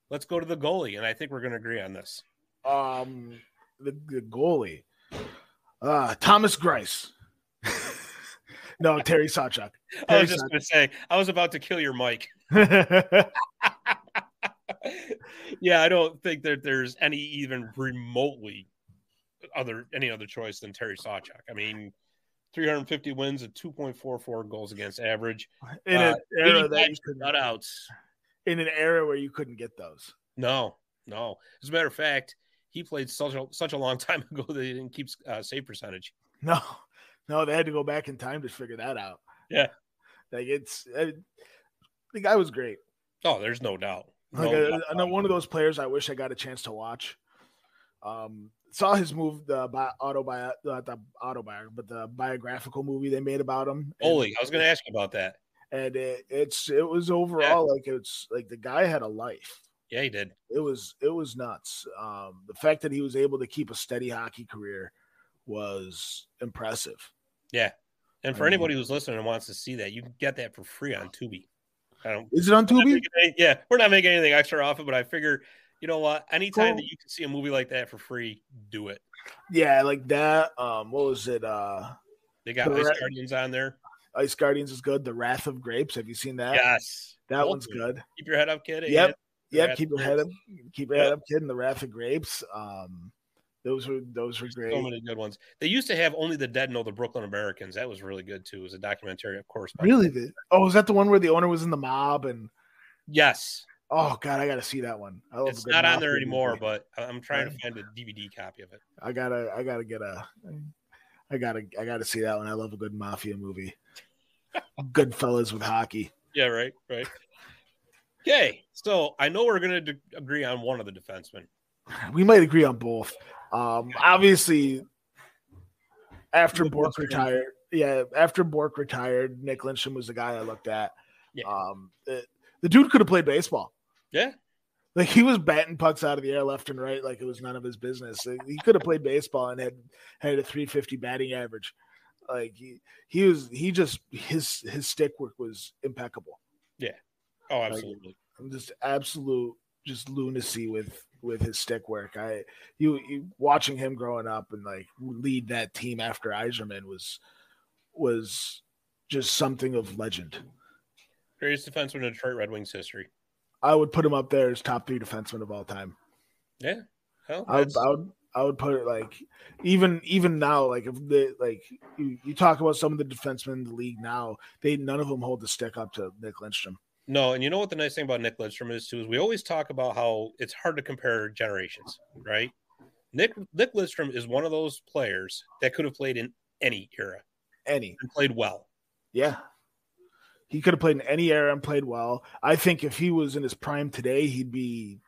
let's go to the goalie, and I think we're going to agree on this. Um, the, the goalie, uh, Thomas Greiss. No, Terry Sawchuk. I was just going to say, I was about to kill your mic. yeah, I don't think that there's any even remotely other any other choice than Terry Sawchuk. I mean, 350 wins at 2.44 goals against average. in Uh, an era 85 that you shutouts. in an era where you couldn't get those. No, no. As a matter of fact, he played such a such a long time ago that he didn't keep uh, save percentage. No, no, they had to go back in time to figure that out. Yeah. like it's uh, the guy was great. Oh, there's no doubt. Like No uh, doubt. another one of those players I wish I got a chance to watch. Um, saw his move the bi- autobi not the autobiography, but the biographical movie they made about him. And- Holy, I was going to ask you about that. and it, it's it was overall like it's like the guy had a life. Yeah, he did. It was it was nuts. Um, the fact that he was able to keep a steady hockey career was impressive. Yeah. And for I anybody who's listening and wants to see that, you can get that for free on Tubi. I don't. Is it on Tubi? any- yeah, we're not making anything extra off it, but I figure, you know what? Anytime Cool. that you can see a movie like that for free, do it. Yeah, like that. Um, what was it? Uh, They got The Ice Ra- Guardians on there. Ice Guardians is good. The Wrath of Grapes. Have you seen that? Yes, that Both one's good. Keep your head up, kid. Yep. Yep, keep your head up. Keep your head up, kid. And the Wrath of Grapes. Um, those were those were great. So many good ones. They used to have only the dead know the Brooklyn Americans. That was really good too. It was a documentary, of course. Really? The, oh, was that the one where the owner was in the mob and? Yes, Oh God, I got to see that one. I love it's not on there anymore, movie. but I'm trying to find a DVD copy of it. I gotta, I gotta get a, I gotta, I gotta see that one. I love a good mafia movie. good fellas with hockey. Yeah, right, right. Okay, so I know we're going to d- agree on one of the defensemen. We might agree on both. Um, obviously, after Bourque retired, yeah, after Bourque retired, Nick Lidstrom was the guy I looked at. Yeah. Um, the, the dude could have played baseball. Yeah, Like he was batting pucks out of the air left and right, like it was none of his business. He could have played baseball and had had a 350 batting average. Like he, he was, he just his his stick work was impeccable. Yeah. Oh, absolutely. just absolute just lunacy with with his stick work. I you, you watching him growing up and like lead that team after Yzerman was was just something of legend. Greatest defenseman in Detroit Red Wings history. I would put him up there as top three defenseman of all time. Yeah, well, I would, I would I would put it like even even now like if the like you, you talk about some of the defensemen in the league now they none of them hold the stick up to Nick Lidstrom. No. And you know what the nice thing about Nick Lidstrom is too is we always talk about how it's hard to compare generations, right? Nick Nick Lidstrom is one of those players that could have played in any era Any and played well. Yeah. He could have played in any era and played well. I think if he was in his prime today, he'd be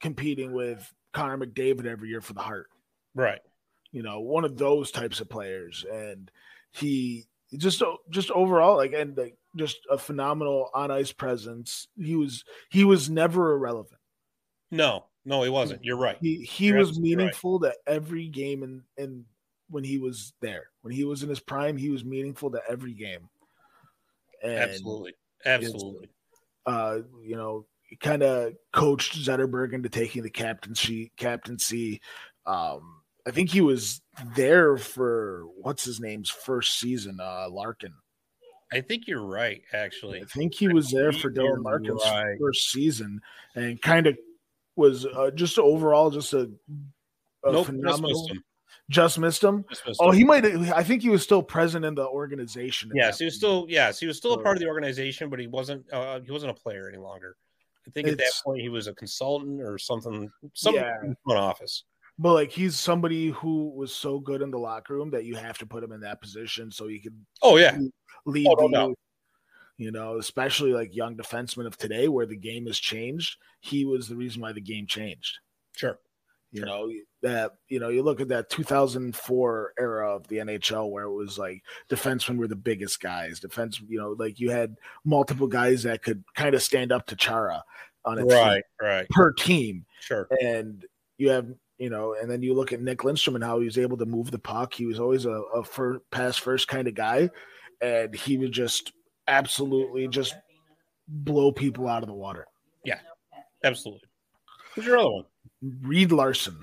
competing with Connor McDavid every year for the heart. Right. You know, one of those types of players. And he just just overall like and like just a phenomenal on ice presence. He was he was never irrelevant. No, no, he wasn't. You're right. He he You're was absolutely right. meaningful to every game and and when he was there. When he was in his prime, he was meaningful to every game. And Absolutely. Absolutely. uh, you know, kind of coached Zetterberg into taking the captaincy. Captaincy. Um, I think he was there for what's his name's first season, uh, Larkin. I think you're right, actually. I think he was there for Dylan Larkin's right. first season, and kind of was uh, just overall just a, a Nope, just phenomenal. missed him. Just missed him. Just missed Oh, him. he might. I think he was still present in the organization. Yes, he was still yes, he was still a part of the organization, but he wasn't uh, he wasn't a player any longer. I think at that point he was a consultant or something, something Yeah. office. But like he's somebody who was so good in the locker room that you have to put him in that position so he can Oh yeah, lead Oh, no the youth. You know, especially like young defensemen of today where the game has changed. He was the reason why the game changed. sure. You Sure. know, that you know, you look at that 2004 era of the NHL where it was like defensemen were the biggest guys. Defense, you know, like you had multiple guys that could kind of stand up to Chara on a team Right, right, per team. sure. And you have, you know, and then you look at Nick Lidstrom and how he was able to move the puck. He was always a, a pass first kind of guy, and he would just absolutely just blow people out of the water. Yeah, absolutely. Who's your other one? Reed Larson.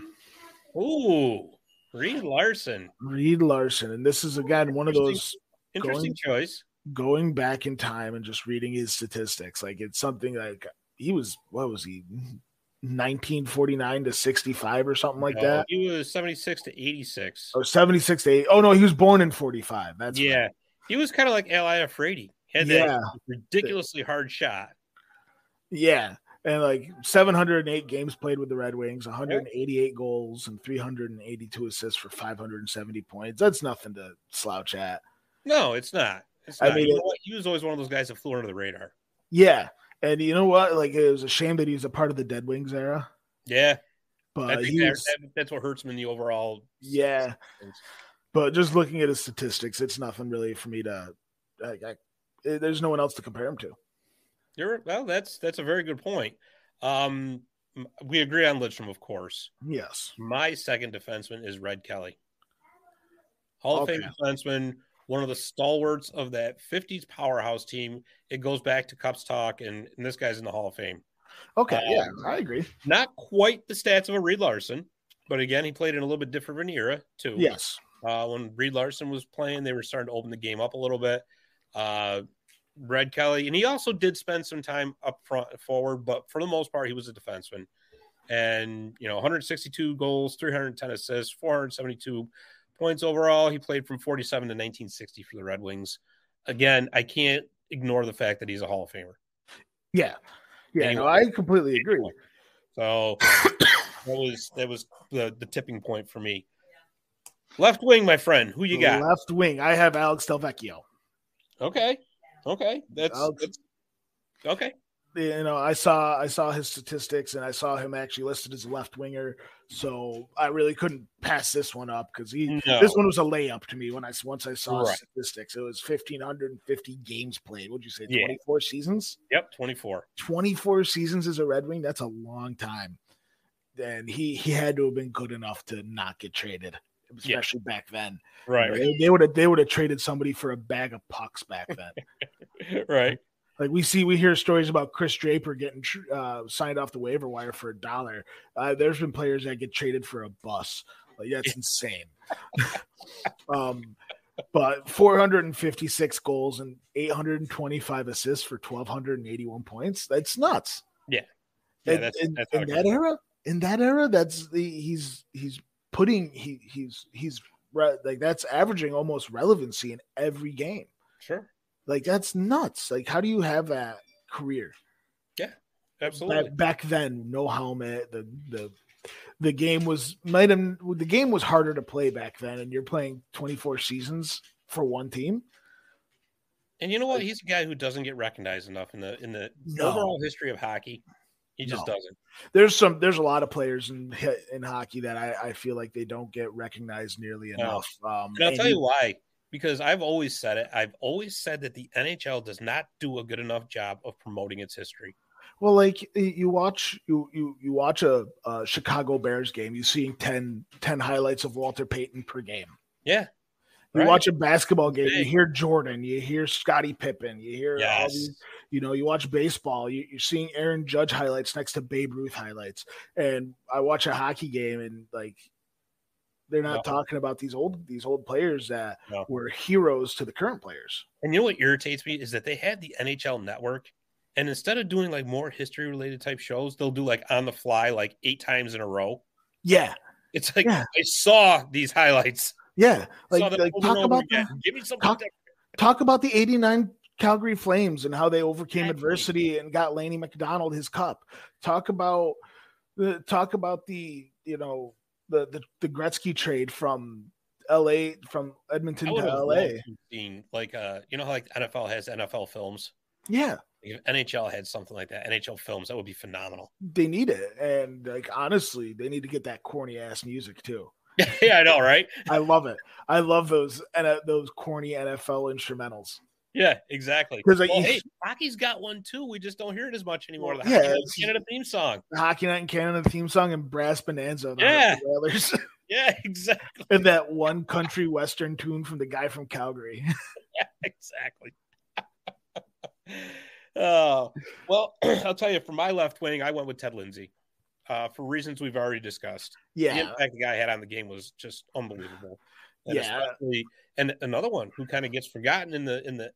Ooh, Reed Larson. Reed Larson. And this is again one of those Interesting Going- choice. going back in time and just reading his statistics. Like it's something like he was what was he 1949 to 65 or something like No, that. He was 76 to 86. Or 76 to 8. Oh no, he was born in 45. That's right. yeah. He was kind of like Al Iafrate. Had that Yeah. ridiculously hard shot. Yeah. And like 708 games played with the Red Wings, 188 goals, and 382 assists for 570 points. That's nothing to slouch at. No, it's not. It's I mean, You know it- he was always one of those guys that flew under the radar. Yeah. And you know what? Like it was a shame that he was a part of the Dead Wings era. Yeah, I But that- that- that's what hurts him in the overall. Yeah. but just looking at his statistics, it's nothing really for me to. Like, I, eh, there's no one else to compare him to. You're well. That's that's a very good point. Um, we agree on Lidstrom, of course. Yes. My second defenseman is Red Kelly, Hall of Fame Okay. defenseman, one of the stalwarts of that '50s powerhouse team. It goes back to Cups talk, and, and this guy's in the Hall of Fame. Okay. Um, yeah, I agree. Not quite the stats of a Reed Larson, but again, he played in a little bit different of an era too. Yes. Uh, when Reed Larson was playing, they were starting to open the game up a little bit. Uh, Red Kelly, and he also did spend some time up front forward, but for the most part, he was a defenseman. And you know, 162 goals, 310 assists, 472 points overall. He played from 47 to 1960 for the Red Wings. Again, I can't ignore the fact that he's a Hall of Famer. Yeah. Yeah. Anyway. No, I completely agree. So that was that was the the tipping point for me. Left wing, my friend. Who you got? Left wing. I have Alex Delvecchio. Okay. Okay. That's, Alex- that's okay. You know, I saw I saw his statistics and I saw him actually listed as a left winger. So I really couldn't pass this one up because he No. this one was a layup to me when I once I saw Right. statistics. It was fifteen hundred and fifty games played. What'd you say? Yeah. Twenty four seasons. Yep, 24. Twenty four seasons as a Red Wing. That's a long time. And he he had to have been good enough to not get traded, Yeah. especially back then. Right. They would have they would have traded somebody for a bag of pucks back then. Right. Like we see, we hear stories about Chris Draper getting tr- uh, signed off the waiver wire for a dollar. Uh, there's been players that get traded for a bus. Like that's insane. um, but 456 goals and 825 assists for 1,281 points. That's nuts. Yeah, And- that's, and- that's in that era. In that era, that's the he's he's putting he he's he's like that's averaging almost relevancy in every game. Sure. Like that's nuts. Like how do you have that career? Yeah, absolutely. Back, back then, no helmet. The the the game was might have the game was harder to play back then, and you're playing 24 seasons for one team. And you know what? He's a guy who doesn't get recognized enough in the in the No. overall history of hockey. He just No. doesn't. There's some there's a lot of players in in hockey that I, I feel like they don't get recognized nearly No. enough. Um, And I'll and tell you why. Because I've always said it. I've always said that the NHL does not do a good enough job of promoting its history. Well, like you watch you you you watch a, a Chicago Bears game, you see 10, 10 highlights of Walter Payton per game. Yeah. You Right. watch a basketball game, you hear Jordan, you hear Scottie Pippen, you hear all these, you know, you watch baseball, you, you're seeing Aaron Judge highlights next to Babe Ruth highlights. And I watch a hockey game and like they're not No. talking about these old these old players that No. were heroes to the current players. And you know what irritates me is that they had the NHL network. And instead of doing like more history related type shows, they'll do like on the fly like eight times in a row. Yeah. It's like Yeah. I saw these highlights. Yeah. Like, like talk about again. the, Give me something talk- talk about the 89 Calgary Flames and how they overcame Exactly. adversity and got Lanny McDonald his cup. Talk about the talk about the, you know, the the, the Gretzky trade from L.A. from Edmonton to L.A. Seen, like uh, you know how like NFL has NFL films. Yeah, if NHL had something like that, NHL films, that would be phenomenal. They need it, and like honestly, they need to get that corny ass music too. yeah, I know, right? I love it. I love those and those corny NFL instrumentals. Yeah, exactly. Because like, well, hey, hockey's got one too. We just don't hear it as much anymore. The yeah, Canada theme song, the Hockey Night in Canada theme song, and Brass Bonanza. Yeah, yeah, exactly. and that one country western tune from the guy from Calgary. yeah, exactly. Oh, well, I'll tell you, for my left wing, I went with Ted Lindsay uh, for reasons we've already discussed. Yeah. The impact the guy had on the game was just unbelievable. And yeah. And another one who kind of gets forgotten in the in the,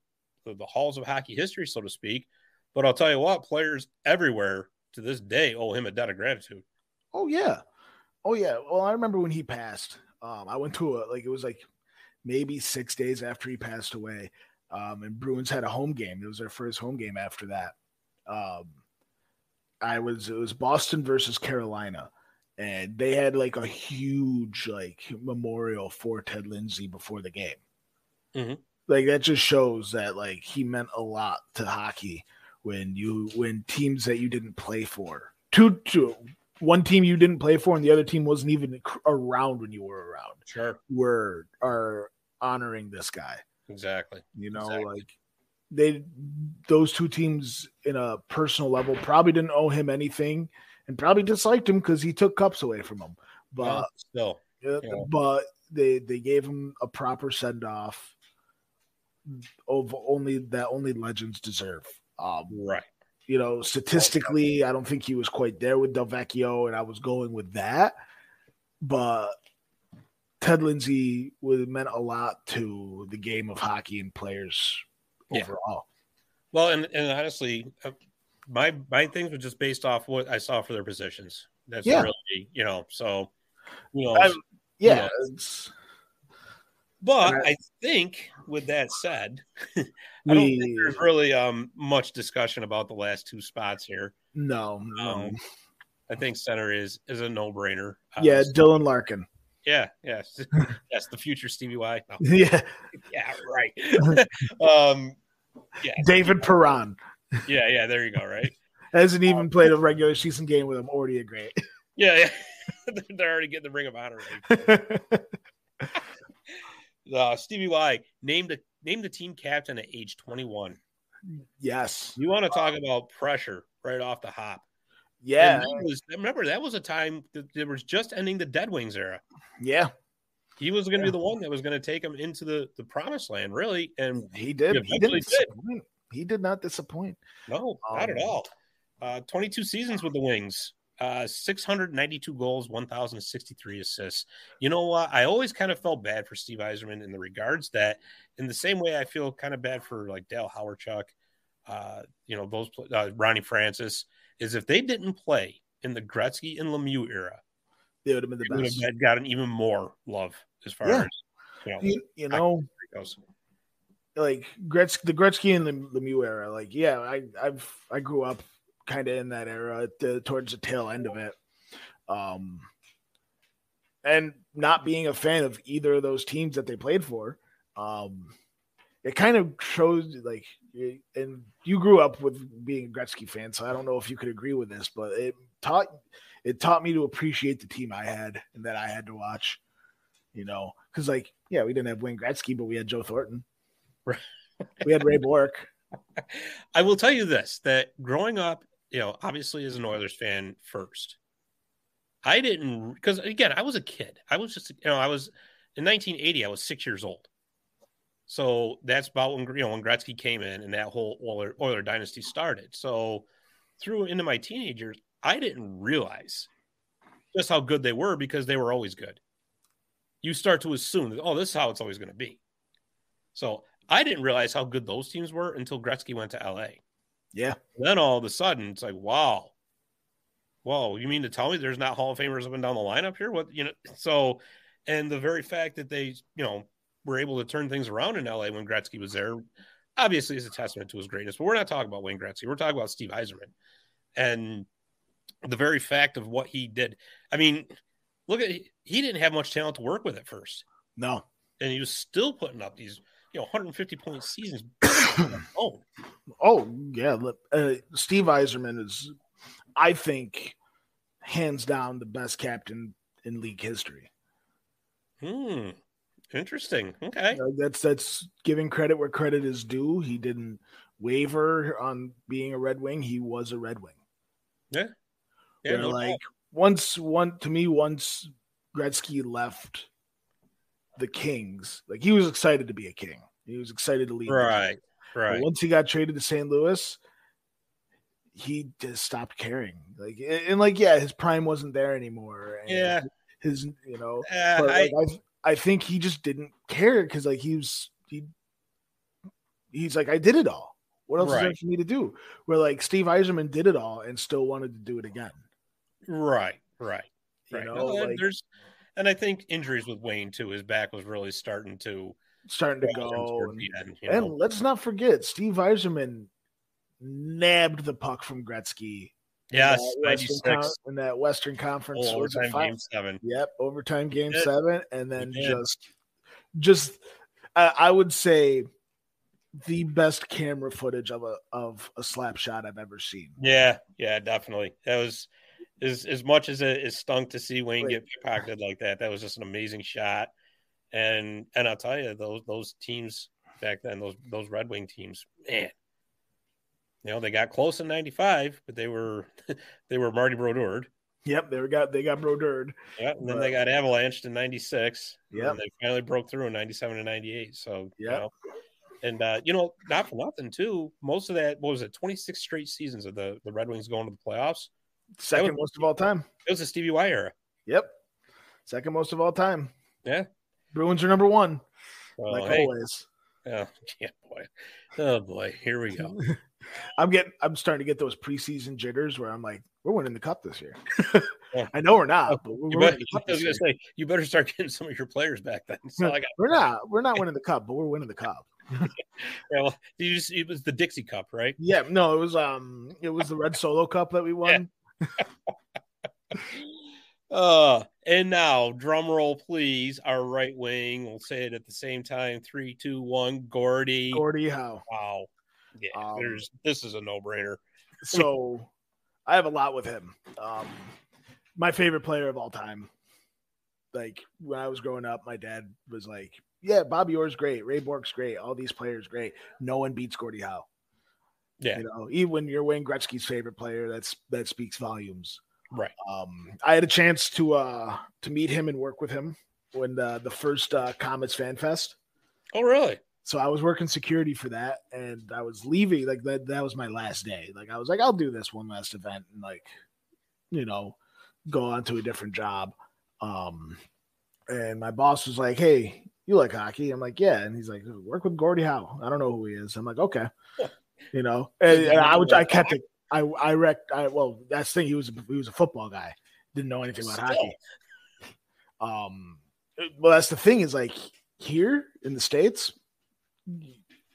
the the halls of hockey history, so to speak. But I'll tell you what, players everywhere to this day owe him a debt of gratitude. Oh yeah, oh yeah. Well, I remember when he passed. Um, I went to a like it was like maybe six days after he passed away. Um, and Bruins had a home game. It was their first home game after that. Um, I was it was Boston versus Carolina, and they had like a huge like memorial for Ted Lindsay before the game. Mm-hmm. Like that just shows that like he meant a lot to hockey when you when teams that you didn't play for two two one team you didn't play for and the other team wasn't even around when you were around. Sure, were are honoring this guy. Exactly. You know, exactly. like they those two teams in a personal level probably didn't owe him anything and probably disliked him because he took cups away from them. But still, yeah. but they they gave him a proper send off of only that only legends deserve. Um, right. You know, statistically, I don't think he was quite there with Delvecchio, and I was going with that. But Ted Lindsay would meant a lot to the game of hockey and players yeah. overall. Well, and, and honestly, uh, my my things were just based off what I saw for their positions. That's yeah. really you know. So you know, I, yeah. You know, but I think, with that said, I don't think there's really um much discussion about the last two spots here. No, no. Um, I think center is is a no brainer. Uh, yeah, Dylan Larkin. Yeah, yes, yes, the future Stevie Y. No. Yeah, yeah, right. um, yeah, David Perron. Yeah, yeah, there you go. Right, hasn't even um, played a regular season game with him. Already a great. Yeah, yeah. they're already getting the Ring of Honor. Uh, Stevie Y named the named the team captain at age 21. Yes, you want to talk about pressure right off the hop. Yeah, was, remember that was a time that there was just ending the Dead Wings era. Yeah, he was going to yeah. be the one that was going to take him into the the promised land, really, and he did. He, didn't. He did not disappoint. No, um, not at um, all. Uh, 22 seasons with the Wings, uh, 692 goals, 1,063 assists. You know what? I always kind of felt bad for Steve Yzerman in the regards that, in the same way, I feel kind of bad for like Dale Hawerchuk, uh, you know, those uh, Ronnie Francis, is if they didn't play in the Gretzky and Lemieux era, they would have been the best. Would have gotten even more love as far yeah. as you know, you, you know like Gretz, the Gretzky and the Lemieux era. Like, yeah, I, I've I grew up kind of in that era to, towards the tail end of it. Um, and not being a fan of either of those teams that they played for, um, it kind of shows like, and you grew up with being a Gretzky fan, so I don't know if you could agree with this, but it taught it taught me to appreciate the team I had and that I had to watch. You know, because like, yeah, we didn't have Wayne Gretzky, but we had Joe Thornton. we had Ray Bourque. I will tell you this: that growing up, you know, obviously as an Oilers fan first, I didn't because again, I was a kid. I was just, you know, I was in 1980. I was six years old. So that's about when you know when Gretzky came in and that whole Oiler, Oiler dynasty started. So through into my teenagers, I didn't realize just how good they were because they were always good. You start to assume that, oh, this is how it's always going to be. So I didn't realize how good those teams were until Gretzky went to LA. Yeah. then all of a sudden, it's like, wow. Whoa, you mean to tell me there's not Hall of Famers up and down the lineup here? What, you know, so, and the very fact that they, you know, were able to turn things around in LA when Gretzky was there, obviously is a testament to his greatness. But we're not talking about Wayne Gretzky. We're talking about Steve Yzerman. And the very fact of what he did. I mean, look at he didn't have much talent to work with at first, No. and he was still putting up these you know 150 point seasons. oh, Oh yeah, uh, Steve Yzerman is, I think, hands down the best captain in league history. hmm, interesting. Okay, Uh, that's that's giving credit where credit is due. He didn't waver on being a Red Wing. He was a Red Wing. yeah, Where, no like doubt. once one to me once Gretzky left the Kings, like he was excited to be a King. He was excited to leave. the right, But once he got traded to St. Louis, he just stopped caring. Like and, like yeah, his prime wasn't there anymore. And Yeah. his you know, Uh, but I, like, I I think he just didn't care because like he was he he's like I did it all. What else is there for me to do? Where like Steve Yzerman did it all and still wanted to do it again. right, right, You right. know, No, and like there's, and I think injuries with Wayne too. His back was really starting to starting to go. And, end. You and let's not forget, Steve Yzerman nabbed the puck from Gretzky. in that Western Con- in that Western Conference. it overtime game seven. Yep, overtime game seven, and then just, just, I I would say, the best camera footage of a of a slap shot I've ever seen. Yeah, yeah, definitely. That was as as much as it, it stunk to see Wayne Right. get pocketed like that. That was just an amazing shot. And and I'll tell you, those those teams back then, those those Red Wing teams, man. You know, they got close in '95, but they were they were Marty Brodeur. Yep, they were got they got Brodeur. Yeah, and then they got avalanched in '96. Yep. and they finally broke through in '97 and '98. So you know, and uh, you know, not for nothing too. Most of that what was it, 26 straight seasons of the the Red Wings going to the playoffs. Second was- most of all time. It was the Stevie Y era. Yep, second most of all time. Yeah. Bruins are number one, Oh, like hey. always. Oh, yeah, boy. Oh boy, here we go. I'm getting I'm starting to get those preseason jitters where I'm like, we're winning the cup this year. Yeah. I know we're not, but we're You winning better, the I was gonna year. say you better start getting some of your players back then. So I got We're not we're not winning the cup, but we're winning the cup. yeah, well, you just, it was the Dixie Cup, right? Yeah, no, it was um it was the red solo cup that we won. Uh and now drum roll please. Our right wing. We'll say it at the same time. Three, two, one. Gordy. Gordie Howe. Wow. Yeah, Um, there's this is a no brainer. So I have a lot with him. Um my favorite player of all time. Like when I was growing up, my dad was like, Yeah, Bobby Orr's great, Ray Bourque's great, all these players great. No one beats Gordie Howe. Yeah, You know, even when you're Wayne Gretzky's favorite player, that's that speaks volumes. Right. Um, I had a chance to uh to meet him and work with him when the the first uh, Comets Fan Fest. Oh really? So I was working security for that, and I was leaving. Like that, that was my last day. Like I was like, I'll do this one last event, and like, you know, go on to a different job. Um, and my boss was like, "Hey, you like hockey?" I'm like, "Yeah," and he's like, "Work with Gordie Howe." I don't know who he is. I'm like, "Okay," you know, and, and I would I kept it. I I rec. I well, that's the thing. He was he was a football guy. Didn't know anything about hockey. Um, well, that's the thing is like here in the states,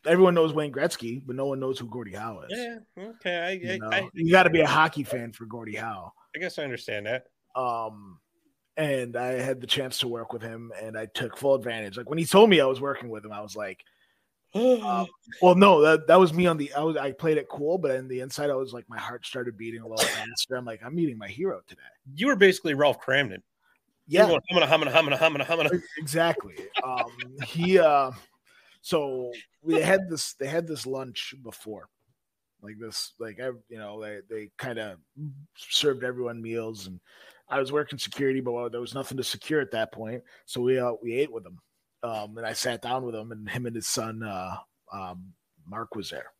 everyone knows Wayne Gretzky, but no one knows who Gordie Howe is. Yeah. Okay. I, You, know? I, I, you got to be a hockey fan for Gordie Howe. I guess I understand that. Um, and I had the chance to work with him, and I took full advantage. Like when he told me I was working with him, I was like, um, "Well, no, that that was me on the. I was I played it cool, but in the inside, I was like, my heart started beating a little faster. I'm like, I'm meeting my hero today. you were basically Ralph Kramden. Yeah, going, humming, humming, humming, humming, humming. exactly. Um, he uh, so we had this. They had this lunch before, like this, like I, you know, they they kind of served everyone meals, and I was working security, but well, there was nothing to secure at that point, so we uh, we ate with him, um, and I sat down with him, and him and his son, uh, um, Mark was there,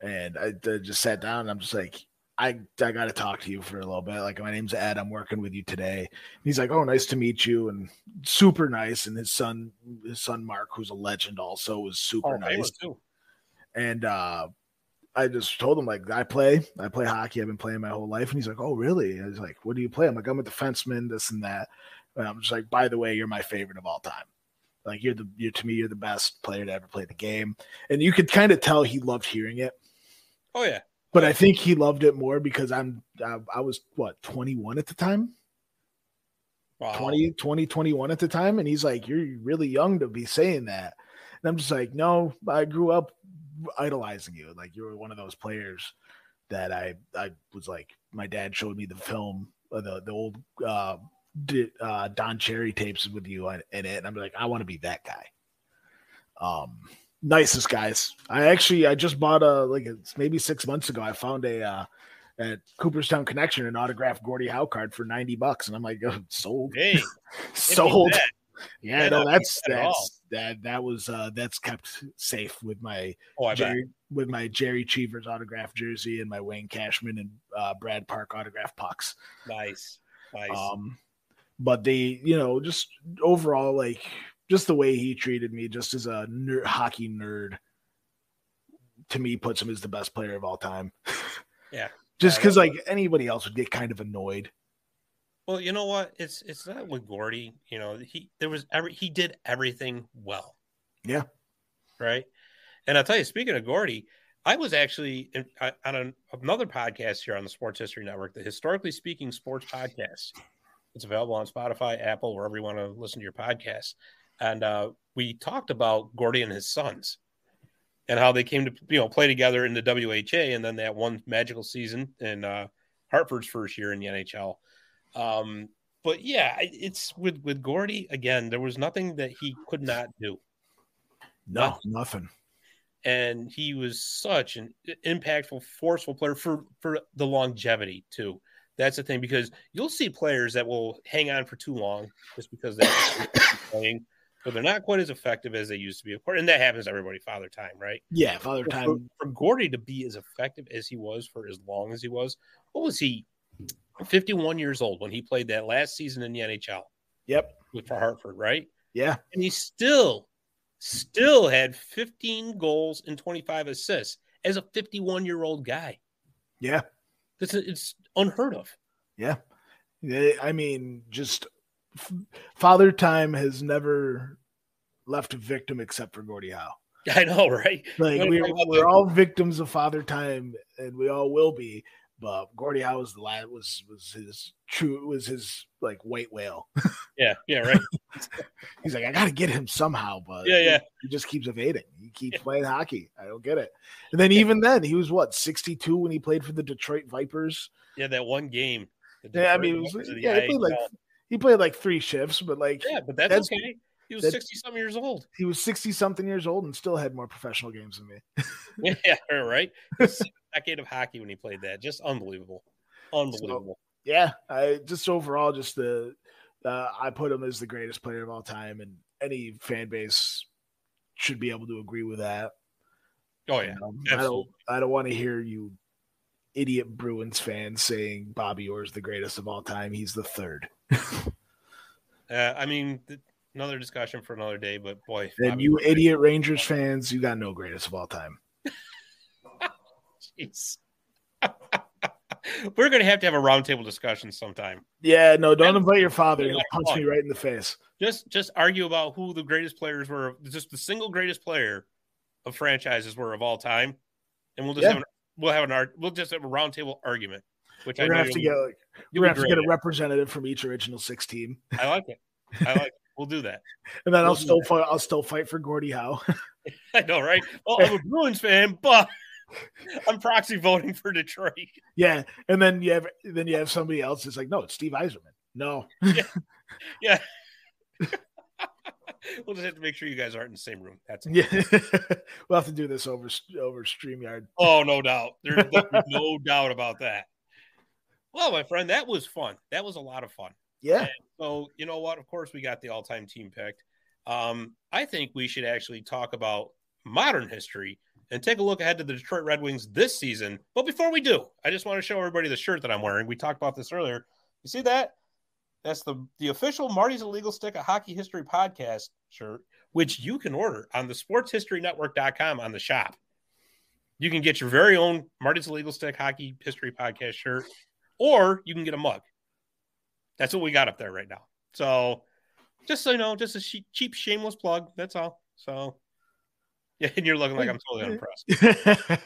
and I, I just sat down, and I'm just like. I, I got to talk to you for a little bit. Like, my name's Ed. I'm working with you today. He's like, Oh, nice to meet you. And super nice. And his son, his son Mark, who's a legend, also was super Oh, nice. too. And uh, I just told him like I play, I play hockey. I've been playing my whole life. And he's like, "Oh, really?" I was like, "What do you play?" I'm like, "I'm a defenseman, this and that." And I'm just like, "By the way, you're my favorite of all time. Like you're the you're to me, you're the best player to ever play the game." And you could kind of tell he loved hearing it. Oh yeah. But I think he loved it more because I'm I, I was what 21 at the time. wow. 20, 20, 21 at the time. And he's like, You're really young to be saying that. And I'm just like, No, I grew up idolizing you. Like you were one of those players that I I was like my dad showed me the film uh, the the old uh, uh, Don Cherry tapes with you in it, and I'm like I want to be that guy. Um, nicest guys. I actually I just bought a like it's maybe six months ago. I found a uh, at Cooperstown Connection an autographed Gordie Howe card for ninety bucks, and I'm like oh, sold. Hey, sold. Yeah, yeah, no, that's that's that that was uh that's kept safe with my oh, Jerry, with my Jerry Cheevers autographed jersey and my Wayne Cashman and uh, Brad Park autographed pucks. Nice, nice. Um, but they, you know, just overall, like just the way he treated me, just as a ner- hockey nerd, to me, puts him as the best player of all time. Yeah, just because like anybody else would get kind of annoyed. Well, you know what? It's it's not with Gordie. You know, he there was every he did everything well. Yeah. Right. And I'll tell you, speaking of Gordie, I was actually in, on an, another podcast here on the Sports History Network, the Historically Speaking Sports Podcast. It's available on Spotify, Apple, wherever you want to listen to your podcast. And uh, we talked about Gordie and his sons and how they came to you know play together in the WHA, and then that one magical season in uh, Hartford's first year in the NHL. Um, but yeah, it's with with Gordie again. There was nothing that he could not do. No, nothing. nothing. And he was such an impactful, forceful player for for the longevity too. That's the thing because you'll see players that will hang on for too long just because they're playing, but they're not quite as effective as they used to be. Of course, and that happens to everybody. Father time, right? Yeah, father time. For, for Gordie to be as effective as he was for as long as he was, what was he? 51 years old when he played that last season in the NHL. Yep. With for Hartford, right? Yeah. And he still, still had 15 goals and 25 assists as a 51 year old guy. Yeah. It's, it's unheard of. Yeah. I mean, just father time has never left a victim except for Gordie Howe. I know, right? Like we're, we're all victims of father time and we all will be but Gordie Howe was the last was was his true was his like white whale. yeah, yeah, right. He's like, I gotta get him somehow, but yeah, yeah. He, he just keeps evading. Keeps playing hockey. I don't get it. And then even then, he was what 62 when he played for the Detroit Vipers. Yeah, that one game. Yeah, I mean, was, yeah, he played like he played like three shifts, but like yeah, but that's, that's okay. He was 60 something years old. He was 60 something years old and still had more professional games than me. yeah, right. decade of hockey when he played that. Just unbelievable. Unbelievable. So, yeah. I just overall just the uh, I put him as the greatest player of all time and any fan base should be able to agree with that. Oh yeah. Um, I don't I don't want to hear you idiot Bruins fans saying Bobby Orr is the greatest of all time. He's the third. uh, I mean, another discussion for another day. But boy, and you idiot Rangers fans, you got no greatest of all time. Jeez. We're going to have to have a roundtable discussion sometime. Yeah, no, don't invite your father. He'll punch me right in the face. Just, just argue about who the greatest players were. Just the single greatest player of franchises were of all time, and we'll just yeah. have an, we'll have an art. We'll just have a roundtable argument. Which we're I gonna have to get like, we're gonna have to get a representative from each original six team. I like it. I like it. We'll do that. and then we'll I'll still fight. I'll still fight for Gordie Howe. I know, right? Well, I'm a Bruins fan, but I'm proxy voting for Detroit. Yeah, and then you have then you have somebody else that's like, no, it's Steve Yzerman. No. yeah. yeah. we'll just have to make sure you guys aren't in the same room. That's it. yeah. we'll have to do this over over Streamyard. Oh, no doubt. There's no doubt about that. Well, my friend, that was fun. That was a lot of fun. Yeah. And so you know what? Of course, we got the all-time team picked. Um, I think we should actually talk about modern history and take a look ahead to the Detroit Red Wings this season. But before we do, I just want to show everybody the shirt that I'm wearing. We talked about this earlier. You see that? That's the the official Marty's Illegal Stick a Hockey History podcast shirt, which you can order on the sportshistorynetwork.com on the shop. You can get your very own Marty's Illegal Stick Hockey History podcast shirt, or you can get a mug. That's what we got up there right now. So, just so you know, just a cheap, shameless plug. That's all. So, yeah, and you're looking like I'm totally unimpressed.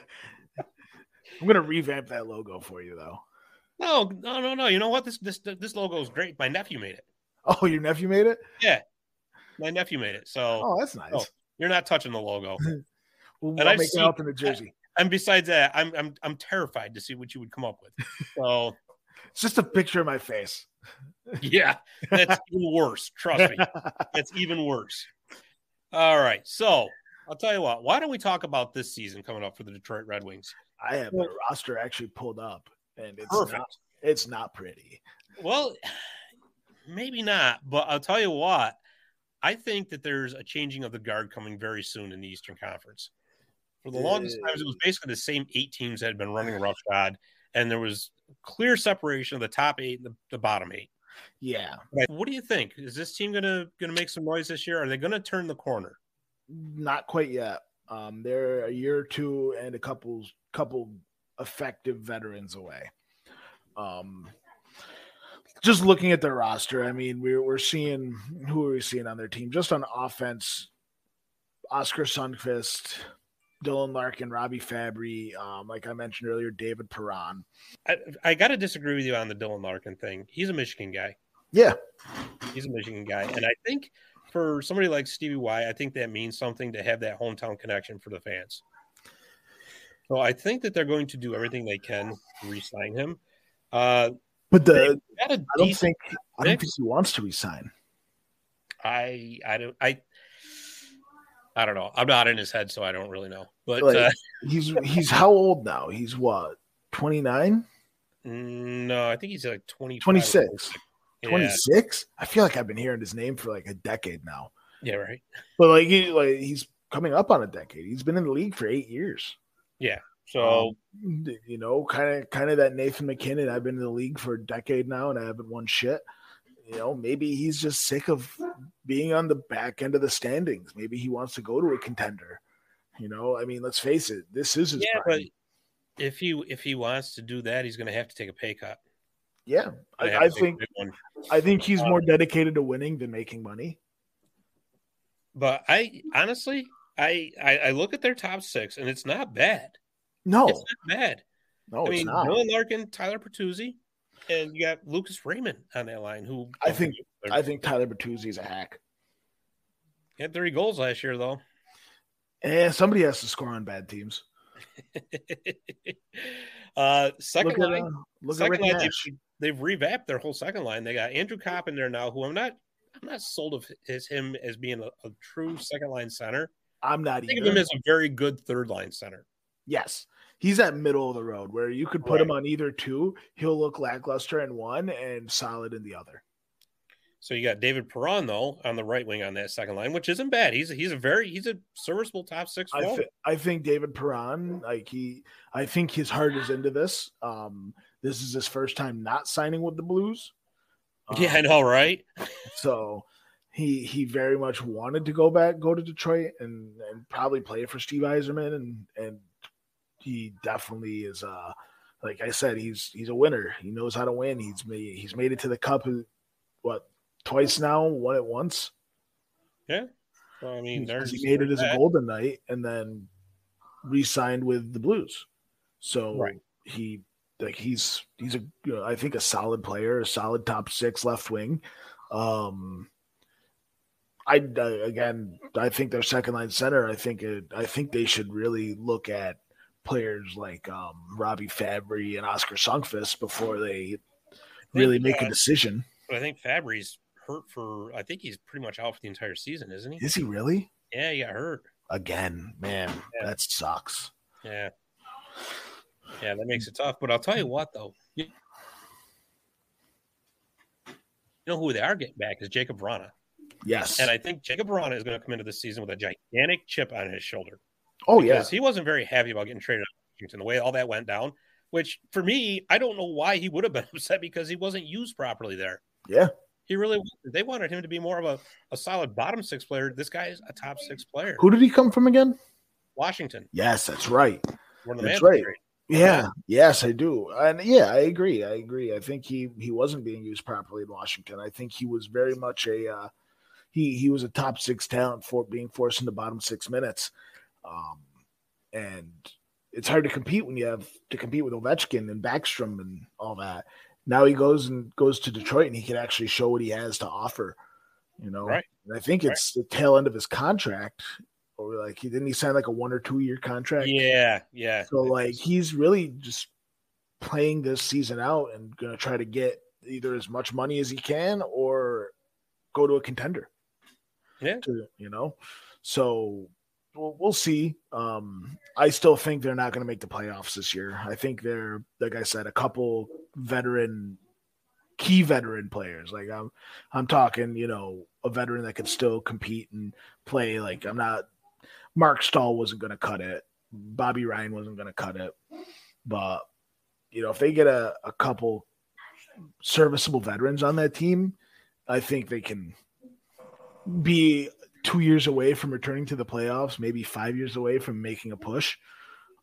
I'm gonna revamp that logo for you though. No, no, no, no. You know what? This this this logo is great. My nephew made it. Oh, your nephew made it? Yeah. My nephew made it. So Oh, that's nice. Oh, you're not touching the logo. we'll and I'll I've make seen- it out in the jersey. And besides that, I'm I'm I'm terrified to see what you would come up with. So It's just a picture of my face. yeah, that's even worse. Trust me. That's even worse. All right. So I'll tell you what, why don't we talk about this season coming up for the Detroit Red Wings? I have the roster actually pulled up, and it's Perfect. not it's not pretty. Well, maybe not, but I'll tell you what. I think that there's a changing of the guard coming very soon in the Eastern Conference. For the longest times, it was basically the same eight teams that had been running roughshod, and there was clear separation of the top eight and the, the bottom eight. Yeah, But what do you think? Is this team gonna gonna make some noise this year? Are they gonna turn the corner? Not quite yet. Um, they're a year or two and a couple couple effective veterans away. Um, just looking at their roster, I mean, we're we're seeing who are we seeing on their team? Just on offense, Oskar Sundqvist, Dylan Larkin, Robby Fabbri, um, like I mentioned earlier, David Perron. I, I got to disagree with you on the Dylan Larkin thing. He's a Michigan guy. Yeah, He's a Michigan guy, and I think for somebody like Stevie Y, I think that means something to have that hometown connection for the fans. So I think that they're going to do everything they can to re-sign him. Uh, but the I don't think I don't think he wants to resign. I I don't I I don't know. I'm not in his head, so I don't really know. But Like- uh, He's he's how old now? He's what 29, mm, no, I think he's like 20, 26. Yeah, 26? I feel like I've been hearing his name for like a decade now. yeah, right. But like he like he's coming up on a decade. He's been in the league for eight years. Yeah. So Um, you know, kind of kind of that Nathan MacKinnon. I've been in the league for a decade now and I haven't won shit. You know, maybe he's just sick of being on the back end of the standings. Maybe he wants to go to a contender. You know, I mean, let's face it, this is his yeah, prime. but if he if he wants to do that, he's going to have to take a pay cut. Yeah, I, I a think. I think he's Um, more dedicated to winning than making money. But I honestly, I, I I look at their top six, and it's not bad. No, It's not bad. no, I it's mean, not. Dylan Larkin, Tyler Bertuzzi, and you got Lucas Raymond on that line. Who I think- I think Tyler Bertuzzi's a hack. he had thirty goals last year, though. And somebody has to score on bad teams. uh, second Look at, line, uh, look second Rick line, Nash. They've, revamped their whole second line. They got Andrew Copp in there now, who I'm not, I'm not sold of as him as being a, a true second line center. I'm not I think of even. him as a very good third line center. Yes, he's at middle of the road where you could put him on either two. He'll look lackluster in one and solid in the other. So you got David Perron though on the right wing on that second line, which isn't bad. He's he's a very he's a serviceable top six I, th- I think David Perron, like he, I think his heart is into this. Um, this is his first time not signing with the Blues. yeah, I Um, know, right? So he he very much wanted to go back, go to Detroit, and and probably play for Steve Yzerman, and and he definitely is. Uh, like I said, he's he's a winner. He knows how to win. He's made he's made it to the cup. uh, What twice now? Won it once. So, I mean, there's he made it as a. Golden Knight, and then re-signed with the Blues. So Right. he like he's he's a I think a solid player, a solid top six left wing. Um, I uh, again, I think their second line center. I think it, I think they should really look at players like um, Robby Fabbri and Oskar Sundqvist before they really think, make a uh, decision. But I think Fabbri's hurt for. I think he's pretty much out for the entire season, isn't he? Is he really? Yeah, he got hurt. Again, man, Yeah. that sucks. Yeah, yeah, that makes it tough. But I'll tell you what, though, you, know who they are getting back is Jakub Vrana. Yes. and I think Jakub Vrana is going to come into this season with a gigantic chip on his shoulder. oh yeah. he wasn't very happy about getting traded out of Washington, the way all that went down. Which for me, I don't know why he would have been upset because he wasn't used properly there. Yeah. He really they wanted him to be more of a, a solid bottom six player. This guy is a top six player. Who did he come from again? Washington, Yes, that's right. one of the That's right. Yeah. Yes, I do. And yeah, I agree. I agree. I think he he wasn't being used properly in Washington. I think he was very much a uh, he he was a top six talent for being forced into bottom six minutes. Um, and it's hard to compete when you have to compete with Ovechkin and Backstrom and all that. now he goes and goes to Detroit and he can actually show what he has to offer. You know, Right. And I think it's the tail end of his contract, like he didn't he sign like a one or two year contract. Yeah, yeah. So like he's really just playing this season out and gonna try to get either as much money as he can or go to a contender. Yeah. To, you know, so we'll, we'll see. Um, I still think they're not going to make the playoffs this year. I think they're, like I said, a couple veteran, key veteran players. Like I'm, I'm talking, you know, a veteran that could still compete and play. Like I'm not. Marc Staal wasn't going to cut it. Bobby Ryan wasn't going to cut it. But you know, if they get a, a couple serviceable veterans on that team, I think they can be two years away from returning to the playoffs, maybe five years away from making a push.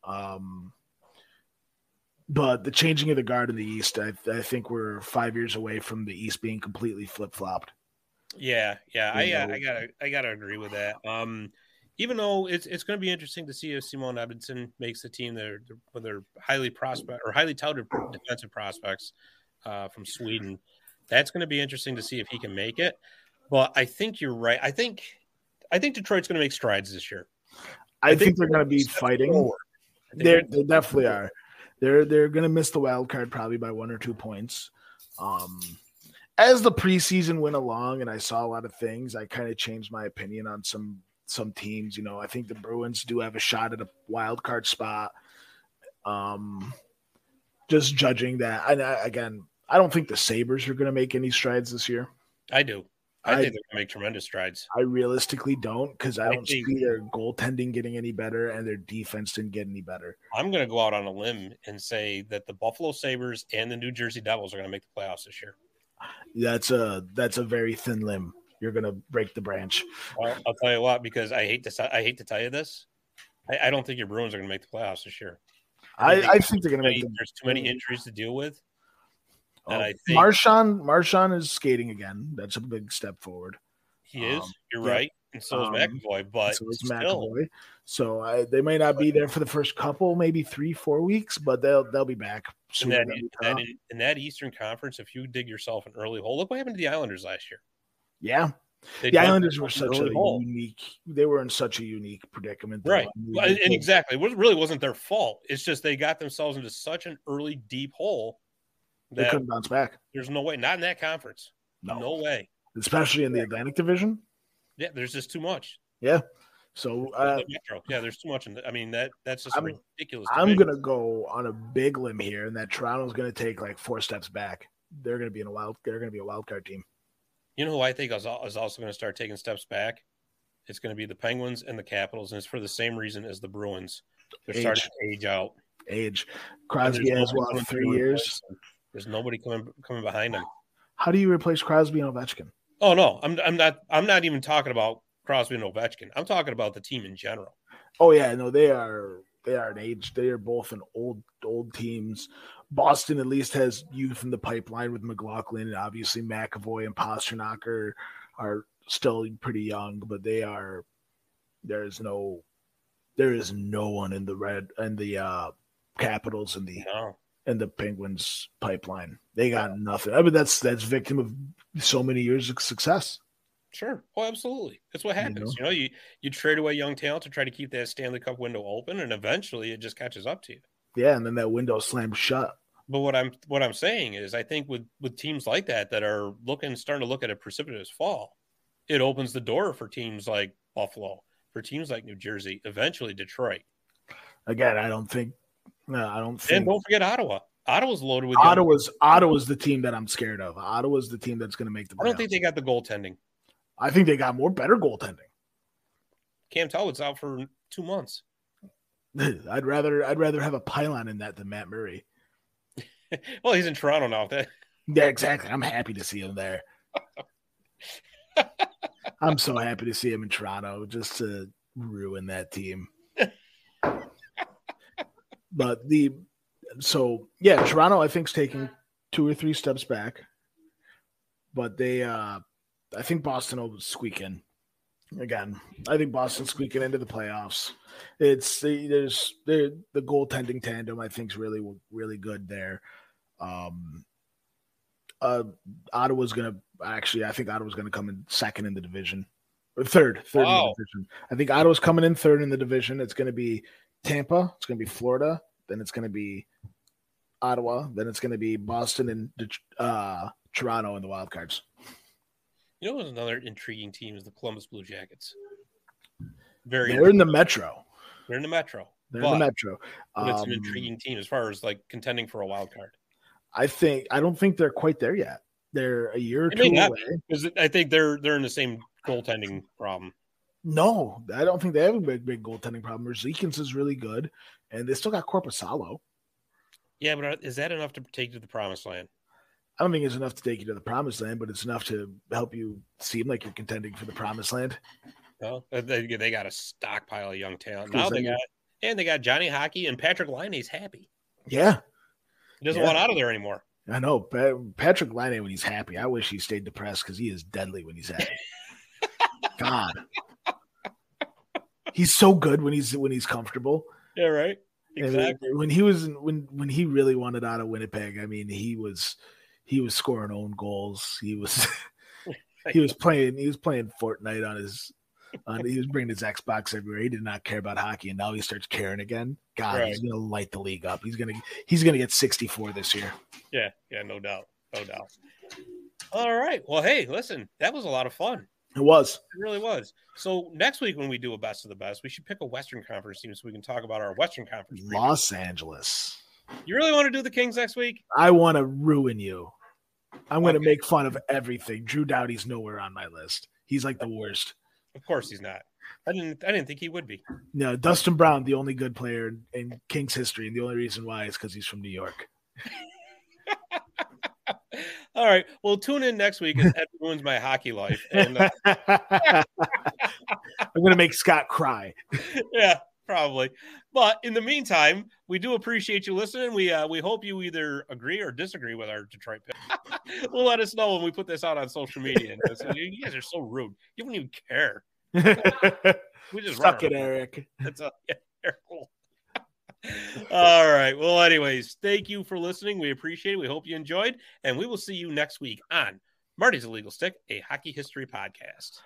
Um, but the changing of the guard in the East, I, I think we're five years away from the East being completely flip flopped. Yeah, yeah, I, uh. I gotta, I gotta agree with that. Um, even though it's it's going to be interesting to see if Simon Edvinsson makes the team, they're they're, they're highly prospect or highly touted defensive prospects uh, from Sweden. That's going to be interesting to see if he can make it. But I think you're right. I think I think Detroit's going to make strides this year. I, think, they're going to be fighting. They're, they definitely are. They're they're going to miss the wild card probably by one or two points. Um, as the preseason went along, and I saw a lot of things, I kind of changed my opinion on some some teams. You know, I think the Bruins do have a shot at a wild card spot. Um, just judging that, and I, again, I don't think the Sabres are going to make any strides this year. I do. I, I- think they're going to make tremendous strides. I realistically don't because I I don't think- see their goaltending getting any better and their defense didn't get any better. I'm going to go out on a limb and say that the Buffalo Sabres and the New Jersey Devils are going to make the playoffs this year. That's a that's a very thin limb. You're gonna break the branch. Well, I'll tell you what, because I hate to I hate to tell you this, I, I don't think your Bruins are going to make the playoffs this year. I, think I think they're gonna make the there's too many injuries to deal with, and Oh, I think Marchand Marchand is skating again. That's a big step forward. he is. um, You're yeah. right, and so is Um, McAvoy. But so is still, McAvoy. So I, they may not be there for the first couple, maybe three, four weeks, but they'll they'll be back in that, we that thought. in that Eastern Conference, if you dig yourself an early hole, look what happened to the Islanders last year. Yeah, They the Islanders were such a hole. unique. They were in such a unique predicament, though. Right. Well, and exactly. It really wasn't their fault. It's just they got themselves into such an early, deep hole they couldn't bounce back. there's no way, not in that conference. No, No way. especially in the Atlantic Division. Yeah, there's just too much. Yeah. So uh, Yeah, there's too much. In the, I mean, that that's just I'm- ridiculous. I'm division. gonna go on a big limb here, and that Toronto's gonna take like four steps back. They're gonna be in a wild. They're gonna be a wild card team. You know who I think is also going to start taking steps back? It's going to be the Penguins and the Capitals, and it's for the same reason as the Bruins. They're Age. starting to age out. Age. Crosby has what three years. There's nobody coming coming behind them. How do you replace Crosby and Ovechkin? Oh no, I'm I'm not I'm not even talking about Crosby and Ovechkin. I'm talking about the team in general. Oh yeah, no, they are they are an age. They are both an old old teams. Boston at least has youth in the pipeline with McLaughlin and obviously McAvoy and Pastrnak are, are still pretty young, but they are there is no there is no one in the red and the uh Capitals and the No, and the Penguins pipeline. They got nothing. I mean that's that's victim of so many years of success. sure. Oh, absolutely. That's what You happens. You know, you you trade away young talent to try to keep that Stanley Cup window open, and eventually it just catches up to you. Yeah, and then that window slammed shut. But what I'm what I'm saying is, I think with with teams like that that are looking starting to look at a precipitous fall, it opens the door for teams like Buffalo, for teams like New Jersey, eventually Detroit, Again, I don't think no, I don't and don't forget Ottawa. Ottawa's loaded with. Ottawa's Ottawa's the team that I'm scared of. Ottawa's the team that's going to make the. I don't think they got the goaltending. I think they got more better goaltending. Cam Talbot's out for two months. I'd rather I'd rather have a pylon in that than Matt Murray. well, he's in Toronto now. That Yeah, exactly. I'm happy to see him there. I'm so happy to see him in Toronto just to ruin that team. but the so yeah, Toronto I think's taking two or three steps back. But they uh I think Boston will squeak in. Again, I think Boston's squeaking into the playoffs. It's the there's the the goaltending tandem I think is really really good there. Um uh, Ottawa's going to actually. I think Ottawa's going to come in second in the division, or third, third wow. in the division. I think Ottawa's coming in third in the division. It's going to be Tampa. It's going to be Florida. Then it's going to be Ottawa. Then it's going to be Boston and uh, Toronto in the wild cards. You know, another intriguing team is the Columbus Blue Jackets. Very. They're in the Metro. They're in the Metro. They're in the Metro. But it's an um, intriguing team as far as like contending for a wild card. I think I don't think they're quite there yet. They're a year or two away. Because I think they're they're in the same goaltending problem. No, I don't think they have a big big goaltending problem. Zekins is really good, and they still got Korpisalo. Yeah, but is that enough to take you to the promised land? I don't think it's enough to take you to the promised land, but it's enough to help you seem like you're contending for the promised land. Well, they, they got a stockpile of young talent. Now they got and they got Johnny Hockey and Patrik Laine's happy. Yeah, he doesn't yeah. want out of there anymore. I know Patrik Laine when he's happy. I wish he stayed depressed because he is deadly when he's happy. God, he's so good when he's when he's comfortable. Yeah, right. Exactly. when he was when when he really wanted out of Winnipeg, I mean, he was he was scoring own goals. He was he was playing he was playing Fortnite on his on, he was bringing his Xbox everywhere. He did not care about hockey, and now he starts caring again. God, right. he's gonna light the league up. He's gonna he's gonna get 64 this year. Yeah, yeah, no doubt, no doubt. All right. Well, hey, listen, that was a lot of fun. It was. It really was. So next week when we do a best of the best, we should pick a Western Conference team so we can talk about our Western Conference. Los Angeles. You really want to do the Kings next week? I want to ruin you. I'm going to make fun of everything. Drew Doughty's nowhere on my list. He's like the worst. Of course he's not. I didn't. I didn't think he would be. No, Dustin Brown, the only good player in Kings history, and the only reason why is because he's from New York. All right. Well, tune in next week as Ed ruins my hockey life. And uh... I'm going to make Scott cry. yeah, probably. But in the meantime, we do appreciate you listening. We uh, we hope you either agree or disagree with our Detroit pick. we will let us know when we put this out on social media. you guys are so rude. You don't even care. we just suck it, Eric. That's a, yeah, cool. All right. Well, anyways, thank you for listening. We appreciate it. We hope you enjoyed, and we will see you next week on Marty's Illegal Stick, a hockey history podcast.